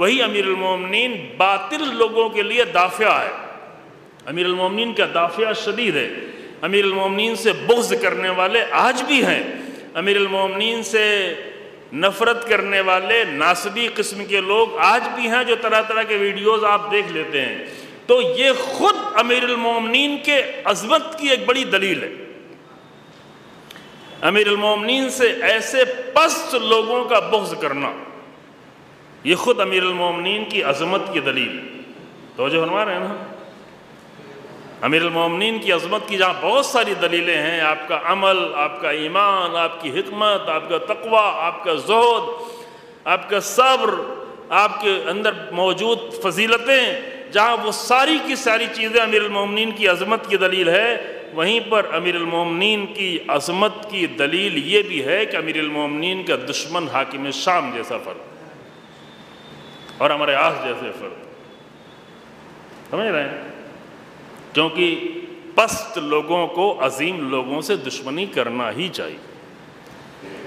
[SPEAKER 1] वही अमीरमिन बातिल लोगों के लिए दाफिया है। अमीरमिन का दाफिया शदीद है। अमीरमिन से बुग्ज करने वाले आज भी हैं। अमीरमिन से नफ़रत करने वाले नासबी किस्म के लोग आज भी हैं जो तरह तरह के वीडियोज़ आप देख लेते हैं। तो ये खुद अमीरमिन के अजमत की एक बड़ी दलील है। अमीरमिन से ऐसे पस्त लोगों का बुग्ज करना। ये खुद अमीर अमीरमिन की अजमत की दलील। तो जो बनवा रहे हैं ना? अमीरमिन की अजमत की जहाँ बहुत सारी दलीलें हैं, आपका अमल, आपका ईमान, आपकी हमत आपका तकवा, आपका जहद, आपका सब्र, आपके अंदर मौजूद फजीलतें, जहाँ वो सारी की सारी चीज़ें अमीरमिन की अजमत की दलील है, वहीं पर अमीर अमीरमिन की अजमत की दलील ये भी है कि अमीरमिन का दुश्मन हाकिम शाम जैसा फ़र्द और हमारे आस जैसे फ़र्द समझ रहे हैं? क्योंकि पस्त लोगों को अजीम लोगों से दुश्मनी करना ही चाहिए।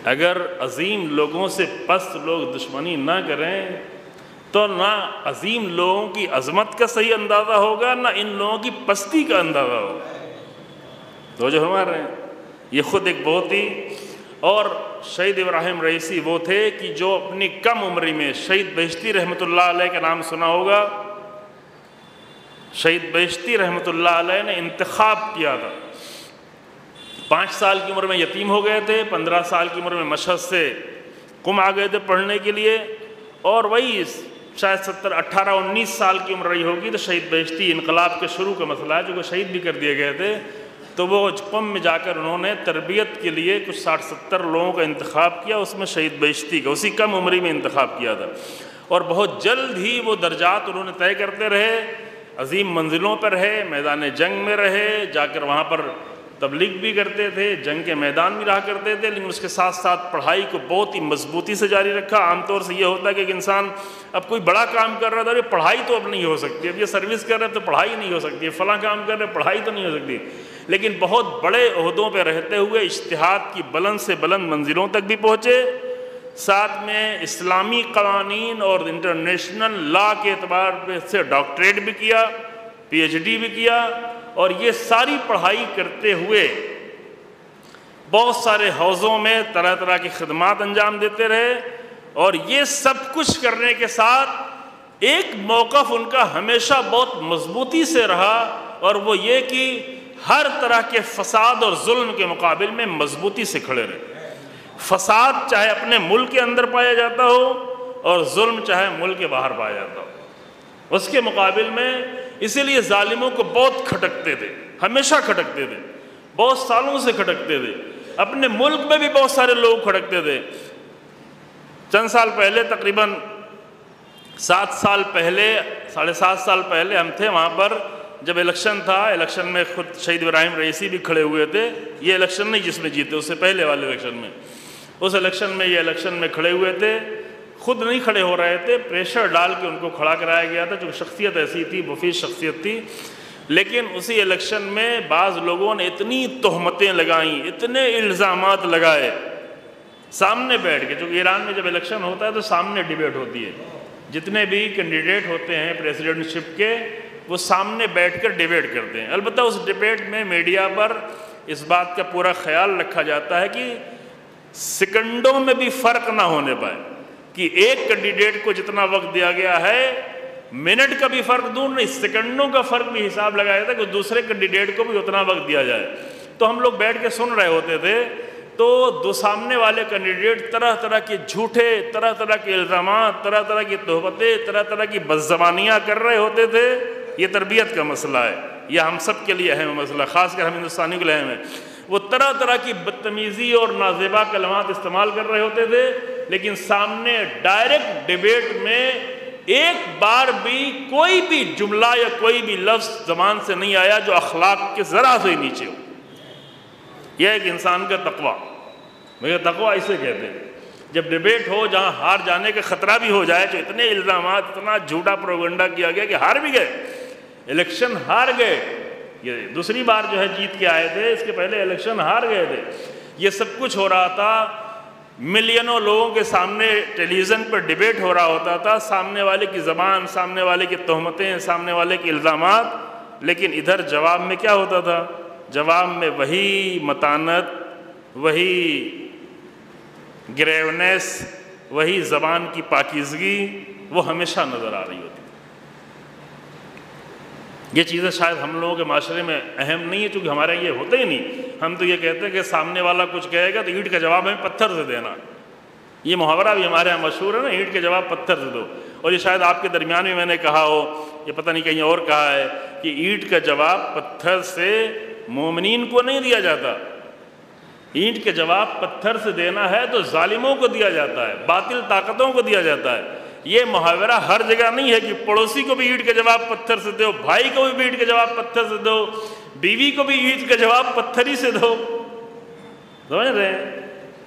[SPEAKER 1] अगर अजीम लोगों से पस्त लोग दुश्मनी ना करें तो ना अजीम लोगों की अजमत का सही अंदाज़ा होगा, ना इन लोगों की पस्ती का अंदाज़ा होगा। तो जो हमारे हैं, ये ख़ुद एक बहुत ही और शहीद इब्राहिम रईसी वो थे कि जो अपनी कम उम्र में शहीद बहश्ती अलैह का नाम सुना होगा। शहीद बेशती रहमत ने इंतखब किया था। पाँच साल की उम्र में यतीम हो गए थे, पंद्रह साल की उम्र में मशहद से कुम आ गए थे पढ़ने के लिए और वही शायद सत्तर अट्ठारह उन्नीस साल की उम्र रही होगी तो शहीद बेशती इनकलाब के शुरू का मसला है, जो कि शहीद भी कर दिए गए थे। तो वो कुम में जाकर उन्होंने तरबियत के लिए कुछ साठ सत्तर लोगों का इंतखब किया, उसमें शहीद बेशती का, उसी कम उम्र में इंतखब किया था। और बहुत जल्द ही वो दर्जात उन्होंने तय करते रहे, अजीम मंजिलों पर रहे, मैदान जंग में रहे, जाकर वहाँ पर तबलीग भी करते थे, जंग के मैदान भी रहा करते थे, लेकिन उसके साथ साथ पढ़ाई को बहुत ही मजबूती से जारी रखा। आमतौर से ये होता है कि इंसान अब कोई बड़ा काम कर रहा था अरे, पढ़ाई तो अब नहीं हो सकती, अब ये सर्विस कर रहे तो पढ़ाई नहीं हो सकती, फ़लाँ काम कर रहे पढ़ाई तो नहीं हो सकती। लेकिन बहुत बड़े अहदों पर रहते हुए इश्तहाद की बुलंद से बुलंद मंजिलों तक भी पहुँचे। साथ में इस्लामी कवानीन और इंटरनेशनल लॉ के अतबार से डॉक्टरेट भी किया, पीएचडी भी किया और ये सारी पढ़ाई करते हुए बहुत सारे हौज़ों में तरह तरह की खदमात अंजाम देते रहे और ये सब कुछ करने के साथ एक मौक़ उनका हमेशा बहुत मजबूती से रहा और वो ये कि हर तरह के फसाद और जुल्म के मुकाबले में मजबूती से खड़े रहे। फसाद चाहे अपने मुल्क के अंदर पाया जाता हो और जुल्म चाहे मुल्क के बाहर पाया जाता हो। उसके मुकाबले में इसीलिए ालिमों को बहुत खटकते थे, हमेशा खटकते थे, बहुत सालों से खटकते थे। अपने मुल्क में भी बहुत सारे लोग खटकते थे। चंद साल पहले, तकरीबन सात साल पहले, साढ़े सात साल पहले हम थे वहाँ पर जब इलेक्शन था इलेक्शन में खुद शहीद इब्राहिम रईसी भी खड़े हुए थे, ये इलेक्शन नहीं जिसमें जीते, उससे पहले वाले इलेक्शन में। उस इलेक्शन में, ये इलेक्शन में खड़े हुए थे, खुद नहीं खड़े हो रहे थे प्रेशर डाल के उनको खड़ा कराया गया था चूँकि शख्सियत ऐसी थी, मुफीद शख्सियत थी। लेकिन उसी इलेक्शन में बाज़ लोगों ने इतनी तहमतें लगाई, इतने इल्ज़ाम लगाए, सामने बैठ के चूँकि ईरान में जब इलेक्शन होता है तो सामने डिबेट होती है। जितने भी कैंडिडेट होते हैं प्रेसिडेंटशिप के वो सामने बैठ कर डिबेट करते हैं। अलबत्त उस डिबेट में मीडिया पर इस बात का पूरा ख्याल रखा जाता है कि सेकंडों में भी फ़र्क ना होने पाए कि एक कैंडिडेट को जितना वक्त दिया गया है मिनट का भी फ़र्क दूर नहीं, सेकंडों का फ़र्क भी हिसाब लगाया जाता है कि दूसरे कैंडिडेट को भी उतना वक्त दिया जाए। तो हम लोग बैठ के सुन रहे होते थे तो दो सामने वाले कैंडिडेट तरह तरह के झूठे, तरह तरह के इल्ज़ाम तरह तरह की तोहबतें तरह तरह की बदजबानियाँ कर रहे होते थे। ये तरबियत का मसला है यह हम सब के लिए अहम मसला ख़ासकर हम हिंदुस्तानियों के लिए अहम है। वो तरह तरह की बदतमीज़ी और नाजेबा कलमात इस्तेमाल कर रहे होते थे, लेकिन सामने डायरेक्ट डिबेट में एक बार भी कोई भी जुमला या कोई भी लफ्ज़ जबान से नहीं आया जो अखलाक के ज़रा से नीचे हो। यह एक इंसान का तकवा। भैया तकवा इसे कहते हैं। जब डिबेट हो, जहाँ हार जाने का ख़तरा भी हो जाए तो इतने इल्ज़ाम इतना झूठा प्रोगंडा किया गया कि हार भी गए। इलेक्शन हार गए। ये दूसरी बार जो है जीत के आए थे, इसके पहले इलेक्शन हार गए थे। ये सब कुछ हो रहा था, मिलियनों लोगों के सामने टेलीविज़न पर डिबेट हो रहा होता था, सामने वाले की ज़बान, सामने वाले की तहमतें, सामने वाले के इल्ज़ाम लेकिन इधर जवाब में क्या होता था? जवाब में वही मतानत, वही ग्रेवनेस, वही ज़बान की पाकिजगी, वो हमेशा नज़र आ रही होती ये चीज़ें शायद हम लोगों के माशरे में अहम नहीं है क्योंकि हमारे ये होते ही नहीं। हम तो ये कहते हैं कि सामने वाला कुछ कहेगा तो ईंट का जवाब हमें पत्थर से देना। ये मुहावरा भी हमारे यहाँ मशहूर है ना, ईंट के जवाब पत्थर से दो। और ये शायद आपके दरमियान में मैंने कहा हो, ये पता नहीं कहीं और कहा है कि ईंट का जवाब पत्थर से मोमिन को नहीं दिया जाता। ईंट के जवाब पत्थर से देना है तो ालिमों को दिया जाता है, बातिल ताकतों को दिया जाता है। ये मुहावरा हर जगह नहीं है कि पड़ोसी को भी ईट के जवाब पत्थर से दो, भाई को भी ईट के जवाब पत्थर से दो, बीवी को भी ईट का जवाब पत्थर ही से दो। समझ रहे हैं?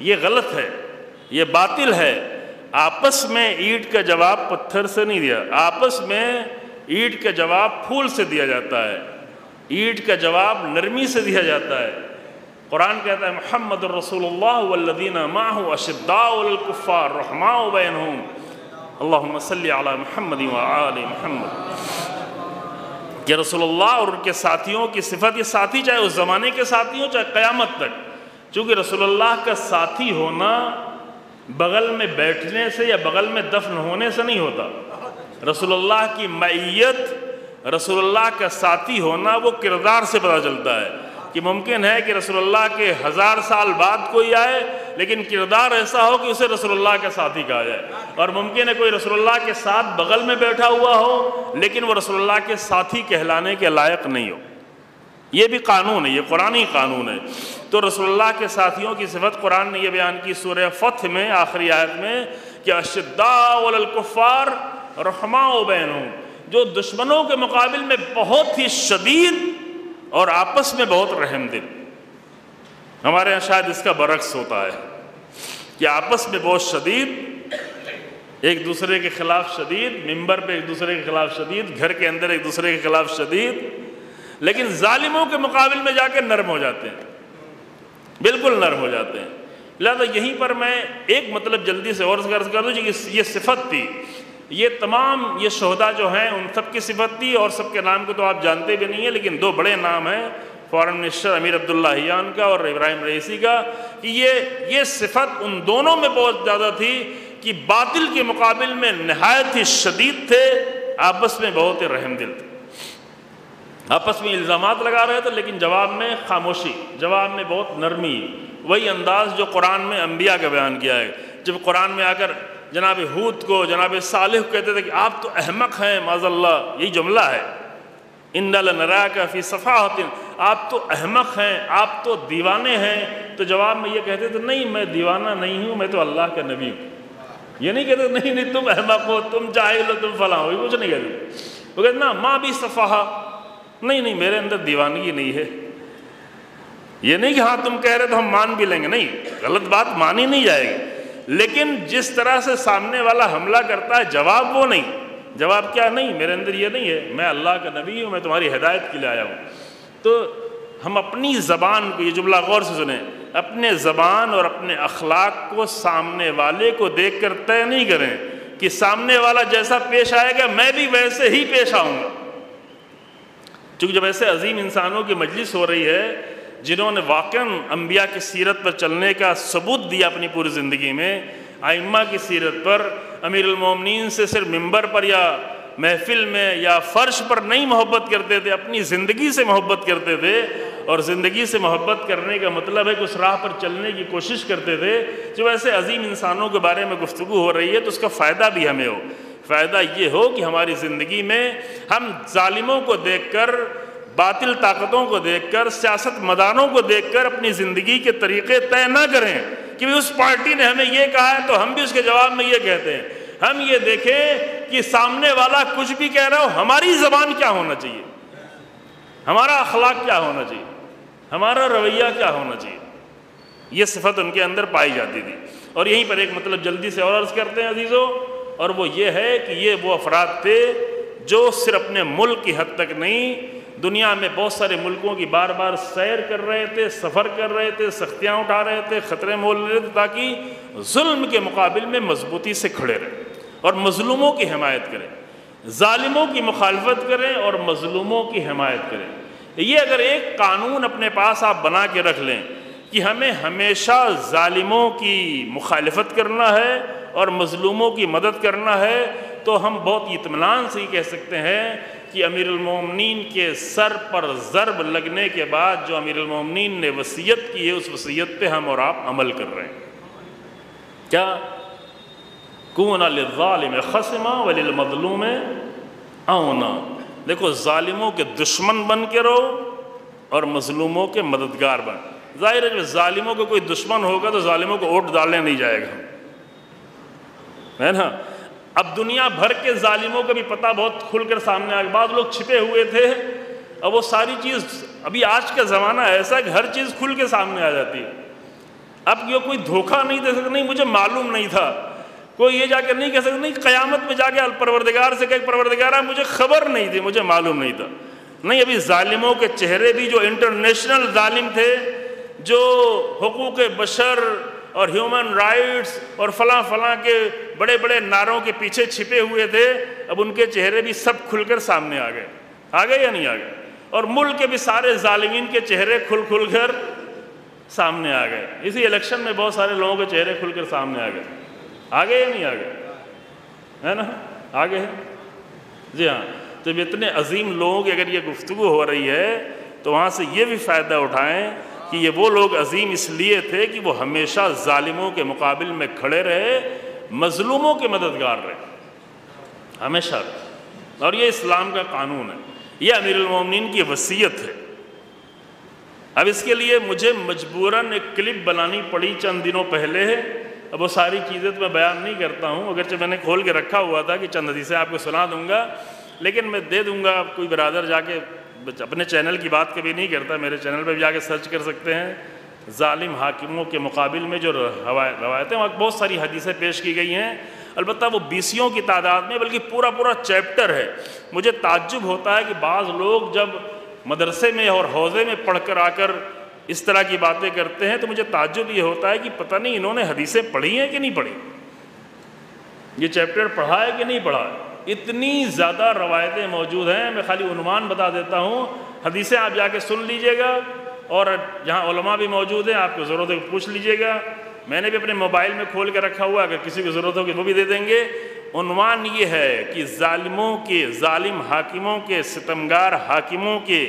[SPEAKER 1] ये गलत है, ये बातिल है। आपस में ईंट का जवाब पत्थर से नहीं दिया, आपस में ईट का जवाब फूल से दिया जाता है। ईट का जवाब नरमी से दिया जाता है। कुरान कहता है मोहम्मद रसूलुल्लाह माहू अशद्दाफ़ार रहमाओ बैन अल्लाम अला महमद आल महमद कि रसोल्ला और उनके साथियों की सिफत ये साथी चाहे उस ज़माने के साथी हो, चाहे क़यामत तक, चूँकि रसोल्ला का साथी होना बगल में बैठने से या बगल में दफन होने से नहीं होता। रसोल्ला की मैयत रसोल्ला का साथी होना वो किरदार से पता चलता है। कि मुमकिन है कि रसोल्ला के हज़ार साल बाद कोई आए, लेकिन किरदार ऐसा हो कि उसे रसोल्ला का साथी कहा जाए। और मुमकिन है कोई रसोल्ला के साथ बगल में बैठा हुआ हो, लेकिन वो रसोल्ला के साथी कहलाने के लायक नहीं हो। ये भी कानून है, ये कुरानी कानून है। तो रसोल्ला के साथियों की सिफत कुरान ने यह बयान की सूर्य फत में, आखिरी आयत में, कि अशद्दाफ़ार रहमाओ बहनों जो दुश्मनों के मुकाबले में बहुत ही शदीद और आपस में बहुत रहम दिल हमारे यहाँ शायद इसका बरक्स होता है कि आपस में बहुत शदीद, एक दूसरे के ख़िलाफ़ शदीद, मिंबर पे एक दूसरे के ख़िलाफ़ शदीद, घर के अंदर एक दूसरे के ख़िलाफ़ शदीद, लेकिन ालिमों के मुकाबले में जाकर नरम हो जाते हैं। बिल्कुल नरम हो जाते हैं। लिहाजा यहीं पर मैं एक मतलब जल्दी से और गर्ज कर दूँ ये सिफत थी ये तमाम ये शहदा जो हैं, उन सब की सिफत थी और सबके नाम को तो आप जानते भी नहीं हैं, लेकिन दो बड़े नाम हैं, फॉरेन मिनिस्टर अमीर अब्दुल्ला हियान का और इब्राहिम रईसी का, कि ये ये सिफत उन दोनों में बहुत ज़्यादा थी कि बातिल के मुकाबले में नहायत ही शदीद थे, आपस में बहुत ही रहम दिल थे। आपस में इल्ज़ाम लगा रहे थे, लेकिन जवाब में खामोशी, जवाब में बहुत नरमी, वही अंदाज़ जो कुरान में अम्बिया का बयान किया है। जब कुरान में आकर जनाब हूद को, जनाब साल कहते थे कि आप तो अहमक हैं माजल्ला यही जुमला है। इन नरा का फ़ी सफ़ाहतिन, आप तो अहमक हैं, आप तो दीवाने हैं। तो जवाब में ये कहते थे, नहीं, मैं दीवाना नहीं हूँ, मैं तो अल्लाह का नबी हूँ। ये नहीं कहते, नहीं नहीं, तुम अहमक हो, तुम चाहे लो तुम फला हो। कुछ नहीं कहते। वो कहते, ना, माँ भी सफ़ाहा। नहीं नहीं, मेरे अंदर दीवानगी नहीं है। ये नहीं कि हाँ तुम कह रहे तो हम मान भी लेंगे। नहीं, गलत बात मानी नहीं जाएगी। लेकिन जिस तरह से सामने वाला हमला करता है, जवाब वो नहीं। जवाब क्या? नहीं, मेरे अंदर ये नहीं है, मैं अल्लाह का नबी हूँ, मैं तुम्हारी हिदायत के लिए आया हूँ। तो हम अपनी ज़बान को, ये जुमला गौर से सुने, अपने ज़बान और अपने अखलाक को सामने वाले को देख कर तय नहीं करें कि सामने वाला जैसा पेश आएगा, मैं भी वैसे ही पेश आऊँगा। चूँकि जब ऐसे अजीम इंसानों की मजलिस हो रही है जिन्होंने वाक़ अम्बिया की सीरत पर चलने का सबूत दिया अपनी पूरी ज़िंदगी में, आइम्मा की सीरत पर अमीरमिन से सिर्फ़ मंबर पर या महफिल में या फ़र्श पर नहीं मोहब्बत करते थे, अपनी ज़िंदगी से मोहब्बत करते थे। और ज़िंदगी से मोहब्बत करने का मतलब है कि उस राह पर चलने की कोशिश करते थे। जो ऐसे अजीम इंसानों के बारे में गुफ्तु हो रही है तो उसका फ़ायदा भी हमें हो। फ़ायदा ये हो कि हमारी ज़िंदगी में हम ालिमों को देख कर बातिल ताकतों को देखकर, सियासत मदानों को देखकर अपनी ज़िंदगी के तरीक़े तय ना करें कि उस पार्टी ने हमें ये कहा है तो हम भी उसके जवाब में ये कहते हैं। हम ये देखें कि सामने वाला कुछ भी कह रहा हो, हमारी ज़बान क्या होना चाहिए? हमारा अखलाक क्या होना चाहिए? हमारा रवैया क्या होना चाहिए? ये सिफत उनके अंदर पाई जाती थी। और यहीं पर एक मतलब जल्दी से और अर्ज़ करते हैं अजीज़ों, और वो ये है कि ये वो अफराद थे जो सिर्फ़ अपने मुल्क की हद तक नहीं दुनिया में बहुत सारे मुल्कों की बार बार सैर कर रहे थे, सफ़र कर रहे थे, सख्तियाँ उठा रहे थे, ख़तरे मोल रहे थे ताकि जुल्म के मुकाबले में मजबूती से खड़े रहें और मज़लूमों की हमायत करें ालिमों की मुखालफत करें और मज़लूमों की हमायत करें। ये अगर एक कानून अपने पास आप बना के रख लें कि हमें हमेशा ालिमों की मुखालफत करना है और मज़लूमों की मदद करना है तो हम बहुत इतमान से ही कह सकते हैं कि अमीरमिन के सर पर ज़रब लगने के बाद जो अमीरमिन ने वसीयत की है, उस वसीयत पे हम और आप अमल कर रहे हैं। क्या? कून में खसमा वलमदलूम आना देखो ालिमों के दुश्मन बन के रहो और मज़लूमों के मददगार बन। ज़ाहिर है, जब ालिमों को कोई दुश्मन होगा तो ालिमों को वोट डालने नहीं जाएगा। है ना? अब दुनिया भर के ालिमों का भी पता बहुत खुलकर सामने आ गया बाद लोग छिपे हुए थे। अब वो सारी चीज़, अभी आज का ज़माना ऐसा कि हर चीज़ खुल के सामने आ जाती है। अब ये कोई धोखा नहीं दे सकता, नहीं, मुझे मालूम नहीं था। कोई ये जाकर नहीं कह सकता, नहीं, क़यामत में जाके परवरदिगार से कह, परवरदिगार मुझे खबर नहीं थी, मुझे मालूम नहीं था। नहीं, अभी ालिमों के चेहरे भी जो इंटरनेशनल ालिम थे, जो हकूक़ बशर और ह्यूमन राइट्स और फला फला के बड़े बड़े नारों के पीछे छिपे हुए थे, अब उनके चेहरे भी सब खुलकर सामने आ गए। आ गए या नहीं आ गए? और मुल्क के भी सारे ालिमीन के चेहरे खुल खुल कर सामने आ गए। इसी इलेक्शन में बहुत सारे लोगों के चेहरे खुलकर सामने आ गए। आ गए या नहीं आ गए? है ना? आगे है। जी हाँ। तो इतने अजीम लोगों की अगर ये गुफ्तु हो रही है तो वहाँ से ये भी फ़ायदा उठाएँ कि ये वो लोग अजीम इसलिए थे कि वो हमेशा ालिमों के मुकाबले में खड़े रहे, मज़लूमों के मददगार रहे। हमेशा रहे। और ये इस्लाम का कानून है। ये अमीरमिन की वसीयत है। अब इसके लिए मुझे मजबूरन एक क्लिप बनानी पड़ी चंद दिनों पहले। है अब वो सारी चीज़ें तो मैं बयान नहीं करता हूँ, अगरचे मैंने खोल के रखा हुआ था कि चंद हदीसें आपको सुना दूँगा। लेकिन मैं दे दूँगा कोई बरदर जाके अपने चैनल की बात कभी नहीं करता, मेरे चैनल पर भी जाके सर्च कर सकते हैं। ालिम हाकिमों के मुकाबिल में जो रवायतें, वहाँ बहुत सारी हदीसें पेश की गई हैं। अलबत्त वो बीसियों की तादाद में, बल्कि पूरा पूरा चैप्टर है। मुझे ताज्जुब होता है कि बाज़ लोग जब मदरसे में और हौज़े में पढ़ कर आकर इस तरह की बातें करते हैं तो मुझे ताजुब ये होता है कि पता नहीं इन्होंने हदीसें पढ़ी हैं कि नहीं पढ़ी। ये चैप्टर पढ़ा है कि नहीं पढ़ा है? इतनी ज़्यादा रवायतें मौजूद हैं। मैं खाली उनवान बता देता हूँ। हदीसें आप जाके सुन लीजिएगा और जहाँ भी मौजूद हैं, आपको ज़रूरत है पूछ लीजिएगा। मैंने भी अपने मोबाइल में खोल के रखा हुआ अगर किसी को ज़रूरत होगी वो भी दे देंगे। उनवान ये है कि ालिमों के ालिम हाकिमों के, सितमगार हाकिमों के,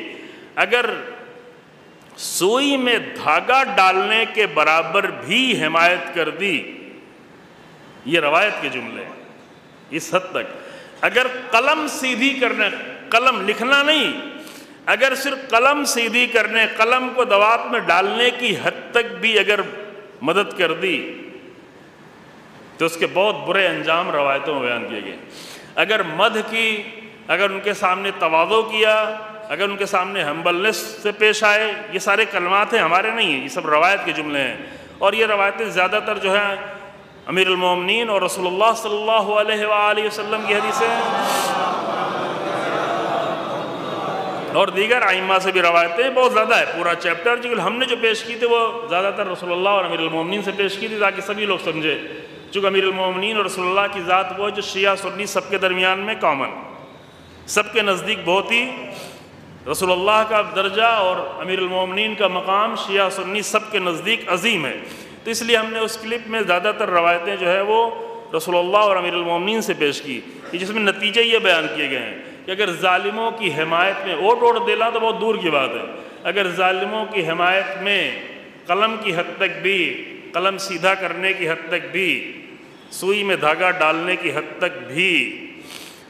[SPEAKER 1] अगर सुई में धागा डालने के बराबर भी हिमायत कर दी, ये रवायत के जुमले इस हद तक। अगर कलम सीधी करने, कलम लिखना नहीं, अगर सिर्फ़ कलम सीधी करने, कलम को दवात में डालने की हद तक भी अगर मदद कर दी तो उसके बहुत बुरे अंजाम रवायतों में बयान किए गए। अगर मध की, अगर उनके सामने तवादो किया, अगर उनके सामने हम्बलनेस से पेश आए, ये सारे कलमात हैं, हमारे नहीं हैं, ये सब रवायत के जुमले हैं। और ये रवायतें ज़्यादातर जो हैं अमीरमिन और रसोल्ला अलैहि वसल्लम की हदीसें और दीगर आइमा से भी रवायतें बहुत ज़्यादा है। पूरा चैप्टर जो हमने जो पेश की थी वो ज़्यादातर रसोल्ला और अमीर अमीरमिन से पेश की थी, ताकि सभी लोग समझे। चूँकि अमीर अमीरमिन और रसोल्ला की ज़ात वो जो शिया, सुन्नी सबके दरमियान में कॉमन सबके नज़दीक बहुत ही रसोल्ला का दर्जा और अमीर अमीरमिन का मकाम, शिया, सुन्नी सब के नज़दीक अजीम है। तो इसलिए हमने उस क्लिप में ज़्यादातर रवायतें जो है वो रसोल्ला और अमीरमिन से पेश की, कि जिसमें नतीजे ये बयान किए गए हैं कि अगर ालिमों की हमायत में वोट वोट देना तो बहुत दूर की बात है। अगर ालिमों की हमायत में कलम की हद तक भी, कलम सीधा करने की हद तक भी, सुई में धागा डालने की हद तक भी,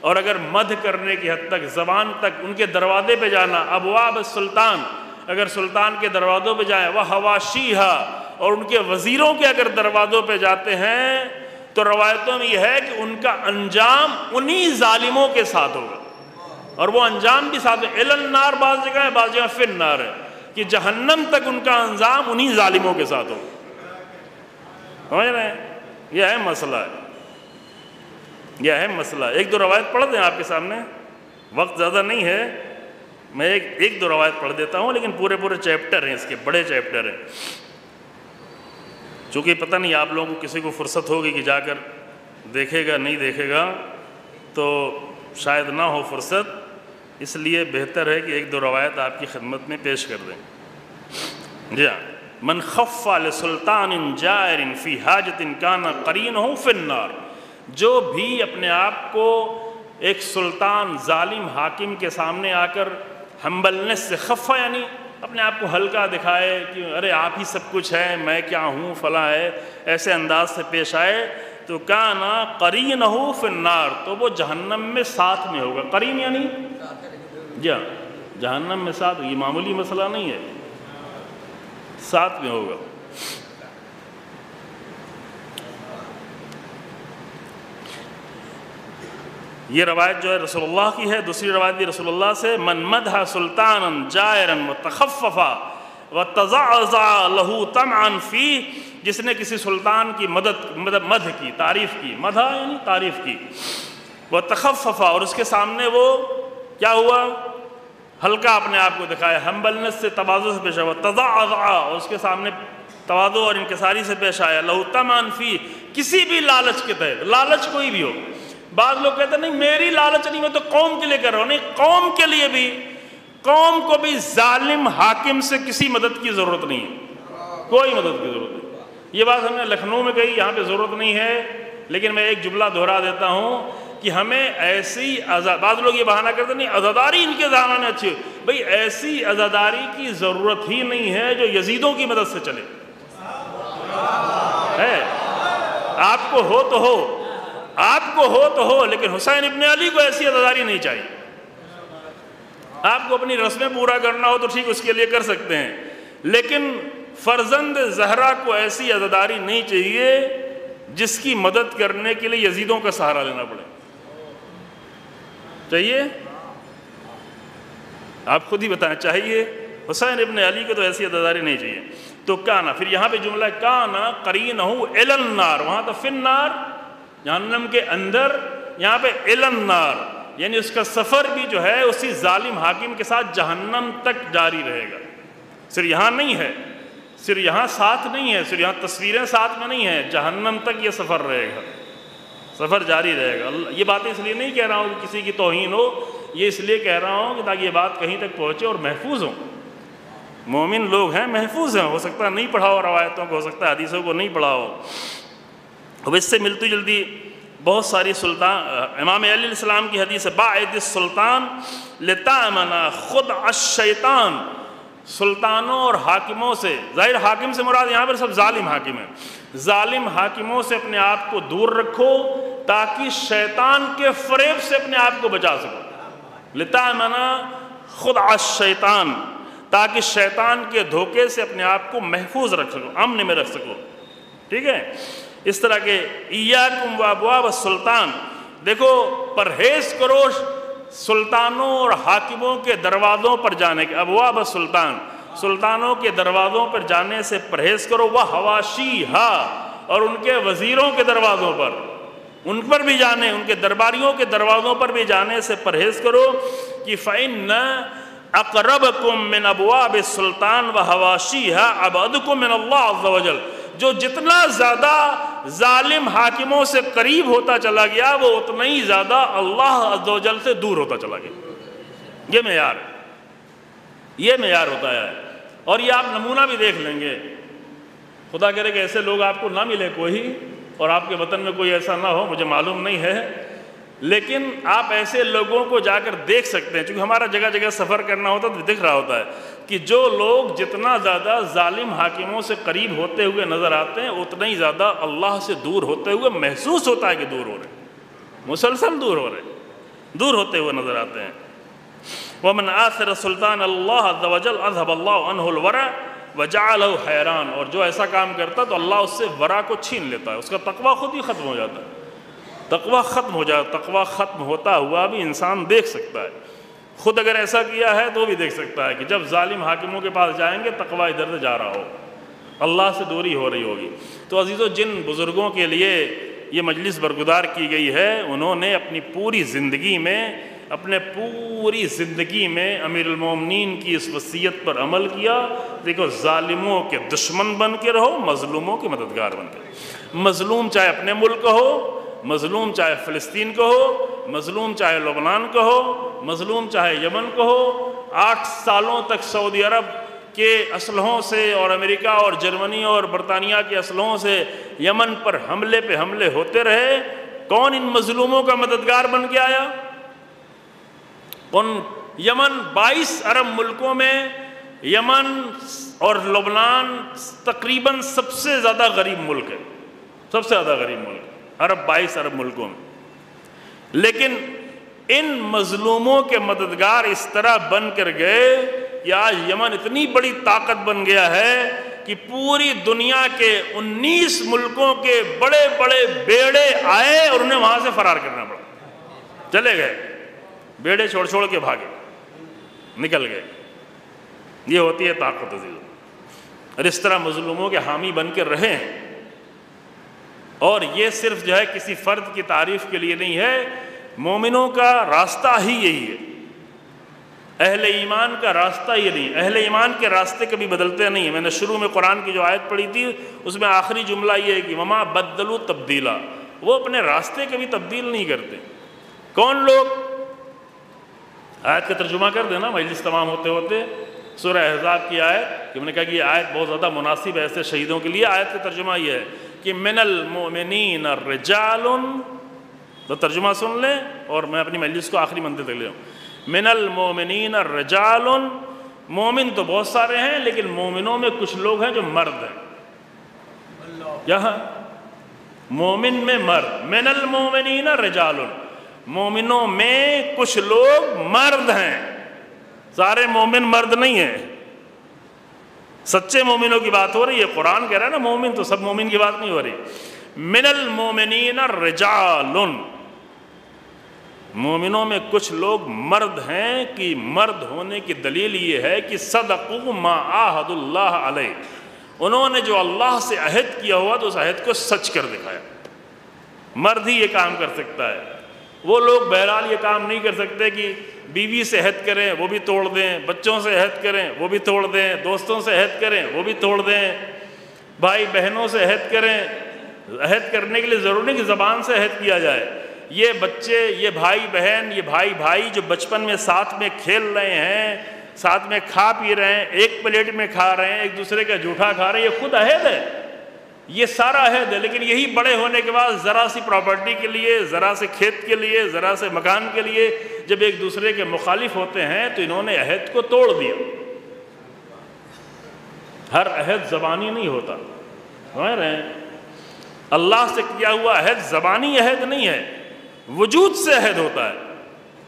[SPEAKER 1] और अगर मध करने की हद तक, ज़बान तक, उनके दरवाजे पे जाना अब अबवाब सुल्तान, अगर सुल्तान के दरवाज़ों पे जाए, वह हवाशी है और उनके वज़ीरों के अगर दरवाज़ों पे जाते हैं तो रवायतों में यह है कि उनका अंजाम उन्हीं ालिमों के साथ होगा। और वो अंजाम भी साथ एलन नार, बाज जगह है, बाज जगह फिर नार है। कि जहन्नम तक उनका अंजाम उन्हीं ालिमों के साथ होगा। समझ रहे हैं? यह है मसला। है यह है मसला। एक दो रवायत पढ़ दें आपके सामने। वक्त ज़्यादा नहीं है। मैं एक एक दो रवायत पढ़ देता हूँ, लेकिन पूरे पूरे चैप्टर हैं, इसके बड़े चैप्टर हैं। चूँकि पता नहीं आप लोगों को किसी को फुर्सत होगी कि जाकर देखेगा, नहीं देखेगा तो शायद ना हो फुर्सत। इसलिए बेहतर है कि एक दो रवायत आपकी खदमत में पेश कर दें। जी हाँ। मन खफ़ा सुल्तान जायरिन फ़ी हाजत काना करीन हो फिन्नार। जो भी अपने आप को एक सुल्तान जालिम हाकिम के सामने आकर हम्बलनेस से खफ़ा यानी अपने आप को हल्का दिखाए कि, अरे, आप ही सब कुछ है, मैं क्या हूँ, फला है? ऐसे अंदाज से पेश आए तो क्या ना करी न हो फिर नार तो वो जहन्नम में साथ में होगा। करीन यानी? जी हाँ जहन्नम में साथ ये मामूली मसला नहीं है। साथ में होगा। ये रवायत जो है रसोल्ला की है, दूसरी रवायत भी रसोल्ला से, मन मदहा सुल्तान जायरन व तखफ़ा व तज़ा लहू तमान फ़ी जिसने किसी सुल्तान की मदद मदद मध की, तारीफ़ की मधा यानी तारीफ़ की। वह तखफ़ा और उसके सामने वो क्या हुआ? हल्का अपने आप को दिखाया, हम्बलनस से तवाज़ो से पेश आया तज़ा और उसके सामने तवाज़ो और इनकसारी से पेश आया, लहू तमान फ़ी किसी भी लालच के तहत, लालच कोई भी हो। बाद लोग कहते नहीं, मेरी लालच नहीं, मैं तो कौम के लिए कर रहा हूँ। नहीं, कौम के लिए भी, कौम को भी जालिम हाकिम से किसी मदद की ज़रूरत नहीं है। कोई मदद की ज़रूरत नहीं। ये बात हमने लखनऊ में कही, यहाँ पे ज़रूरत नहीं है, लेकिन मैं एक जुमला दोहरा देता हूँ कि हमें ऐसी बाद लोग ये बहाना करते नहीं अजादारी इनके ज़माने अच्छी भाई, ऐसी अजादारी की ज़रूरत ही नहीं है जो यजीदों की मदद से चले। है? आपको हो तो हो। आपको हो तो हो, लेकिन हुसैन इब्ने अली को ऐसी अदादारी नहीं चाहिए। आपको अपनी रस्में पूरा करना हो तो ठीक उसके लिए कर सकते हैं। लेकिन फर्जंद जहरा को ऐसी अदादारी नहीं चाहिए जिसकी मदद करने के लिए यजीदों का सहारा लेना पड़े। चाहिए? आप खुद ही बताएँ, चाहिए? हुसैन इब्ने अली को तो ऐसी अदादारी नहीं चाहिए। तो काना, फिर यहाँ पे जुमला काना करीन हो एलन्नार वहाँ तो फिन्नार जहन्नम के अंदर यहाँ पे इलन्नार, यानी उसका सफ़र भी जो है, उसी जालिम हाकिम के साथ जहन्नम तक जारी रहेगा। सिर्फ़ यहाँ नहीं है। सिर्फ़ यहाँ साथ नहीं है। सिर्फ़ यहाँ तस्वीरें साथ में नहीं है। जहन्नम तक ये सफ़र रहेगा। सफ़र जारी रहेगा। ये बातें इसलिए नहीं कह रहा हूँ कि किसी की तोहन हो। ये इसलिए कह रहा हूँ कि ताकि ये बात कहीं तक पहुँचे और महफूज हो। मोमिन लोग हैं, महफूज हैं। हो सकता है नहीं पढ़ाओ रवायतों को, हो सकता है हदीसों को नहीं पढ़ाओ। अब इससे मिलती जुलती बहुत सारी सुल्तान इमाम अलीसम की हदीस बाद सुल्तान लतामना खुद अशैतान सुल्तानों और हाकिमों से, ज़ाहिर हाकिम से मुराद यहाँ पर सब जालिम हाकिम है। जालिम हाकिमों से अपने आप को दूर रखो ताकि शैतान के फरेब से अपने आप को बचा सको। लतामना खुद अशैतान ताकि शैतान के धोखे से अपने आप को महफूज रख सको, अमन में रख सको। ठीक है? इस तरह के ईया ईयाकुम वाबवा सुल्तान। देखो, परहेज करो सुल्तानों और हाकिमों के दरवाज़ों पर जाने के, अबवाब सुल्तान, सुल्तानों के दरवाज़ों पर जाने से परहेज करो वह हवाशी हा और उनके वज़ीरों के दरवाज़ों पर। उन पर भी जाने, उनके दरबारियों के दरवाज़ों पर भी जाने से परहेज करो कि फ़ैन न अकरब कुम मिन अबवाब सुल्तान व हवाशी है अबद को मिन अल्लाह जो जितना ज़्यादा ालिम हाकिमों से करीब होता चला गया, वो उतना ही ज़्यादा अल्लाह अजल से दूर होता चला गया। ये मैार ये मैार होता है। और ये आप नमूना भी देख लेंगे। खुदा करे कि ऐसे लोग आपको ना मिले कोई, और आपके वतन में कोई ऐसा ना हो, मुझे मालूम नहीं है। लेकिन आप ऐसे लोगों को जाकर देख सकते हैं, क्योंकि हमारा जगह जगह सफ़र करना होता तो दिख रहा होता है, कि जो लोग जितना ज़्यादा जालिम हाकिमों से करीब होते हुए नज़र आते हैं, उतना ही ज़्यादा अल्लाह से दूर होते हुए महसूस होता है कि दूर हो रहे मुसलसल दूर हो रहे दूर होते हुए नज़र आते हैं। वमन आसर सुल्तान अल्लाह अजहबल्लावरा वजाल हैरान। और जो ऐसा काम करता तो अल्लाह उससे वरा को छीन लेता है, उसका तकवा खुद ही ख़त्म हो जाता है। तकवा ख़त्म हो जाए, तकवा ख़त्म होता हुआ भी इंसान देख सकता है। ख़ुद अगर ऐसा किया है तो भी देख सकता है कि जब ालिम हाकिमों के पास जाएँगे, तकवा इधर से जा रहा हो। अल्लाह से दूरी हो रही होगी। तो अज़ीज़, जिन बुज़ुर्गों के लिए ये मजलिस बरगुदार की गई है, उन्होंने अपनी पूरी ज़िंदगी में, अपने पूरी ज़िंदगी में अमीरमिन की इस वसीयत पर अमल किया। देखो ालिमों के दुश्मन बन के रहो, मज़लूमों के मददगार बन के मज़लूम चाहे अपने मुल्क हो मज़लूम चाहे फ़लस्तीन को हो, मज़लूम चाहे लबनान को हो, मज़लूम चाहे यमन को हो, आठ सालों तक सऊदी अरब के असलहों से और अमेरिका और जर्मनी और बरतानिया के असलहों से यमन पर हमले पे हमले होते रहे, कौन इन मज़लूमों का मददगार बन के आया? उन यमन 22 अरब मुल्कों में यमन और लबनान तकरीबन सबसे ज़्यादा गरीब मुल्क है, सबसे ज़्यादा गरीब मुल्क अरब बाईस अरब मुल्कों में। लेकिन इन मजलूमों के मददगार इस तरह बन कर गए कि आज यमन इतनी बड़ी ताकत बन गया है कि पूरी दुनिया के 19 मुल्कों के बड़े बड़े बेड़े आए और उन्हें वहाँ से फरार करना पड़ा। चले गए। बेड़े छोड़ छोड़ के भागे। निकल गए। ये होती है ताकत और इस तरह मजलूमों के हामी बन कर रहे हैं। और ये सिर्फ़ जो है किसी फ़र्द की तारीफ़ के लिए नहीं है, मोमिनों का रास्ता ही यही है। अहले ईमान का रास्ता ये नहीं, अहले ईमान के रास्ते कभी बदलते नहीं है। मैंने शुरू में कुरान की जो आयत पढ़ी थी, उसमें आखिरी जुमला ये है कि ममा बदलू तब्दीला। वो अपने रास्ते कभी तब्दील नहीं करते। कौन लोग? आयत का तर्जुमा कर देना, मजलिस तमाम होते होते। सुर एहजाब की आयत, कि मैंने कहा कि ये आयत बहुत ज़्यादा मुनासिब है ऐसे शहीदों के लिए। आयत का तर्जुमा ये है कि मिनल मोमिन रजालन। तो तर्जुमा सुन लें और मैं अपनी मजलिस को आखिरी मंदिर तक ले जाऊँ। मिनल मोमिन रजालन। मोमिन तो बहुत सारे हैं, लेकिन मोमिनों में कुछ लोग हैं जो मर्द हैं। यहाँ, मोमिन में मर्द। मिनल मोमिन रजालन। मोमिनों में कुछ लोग मर्द हैं। सारे मोमिन मर्द नहीं हैं। सच्चे मोमिनों की बात हो रही है, कुरान कह रहा है ना, मोमिन तो सब मोमिन की बात नहीं हो रही। मिनल मोमिन रजालुन। मोमिनों में कुछ लोग मर्द हैं कि मर्द होने की दलील ये है कि सदकू माहदुल्लाह उन्होंने जो अल्लाह से अहद किया हुआ तो उस अहद को सच कर दिखाया। मर्द ही ये काम कर सकता है। वो लोग बहरहाल ये काम नहीं कर सकते कि बीवी से हद करें, वो भी तोड़ दें, बच्चों से अहद करें, वो भी तोड़ दें, दोस्तों से अहद करें, वो भी तोड़ दें, भाई बहनों से अहद करें। हद करने के लिए ज़रूरी नहीं कि ज़बान से अहद किया जाए। ये बच्चे, ये भाई बहन, ये भाई भाई जो बचपन में साथ में खेल रहे हैं, साथ में खा पी रहे हैं, एक प्लेट में खा रहे हैं, एक दूसरे का जूठा खा रहे हैं, ये खुद अहद है। ये सारा है, लेकिन यही बड़े होने के बाद ज़रा सी प्रॉपर्टी के लिए, ज़रा से खेत के लिए, ज़रा से मकान के लिए जब एक दूसरे के मुखालिफ होते हैं तो इन्होंने अहद को तोड़ दिया। हर अहद ज़बानी नहीं होता। समझ रहे हैं? अल्लाह से किया हुआ अहद ज़बानी अहद नहीं है, वजूद से अहद होता है।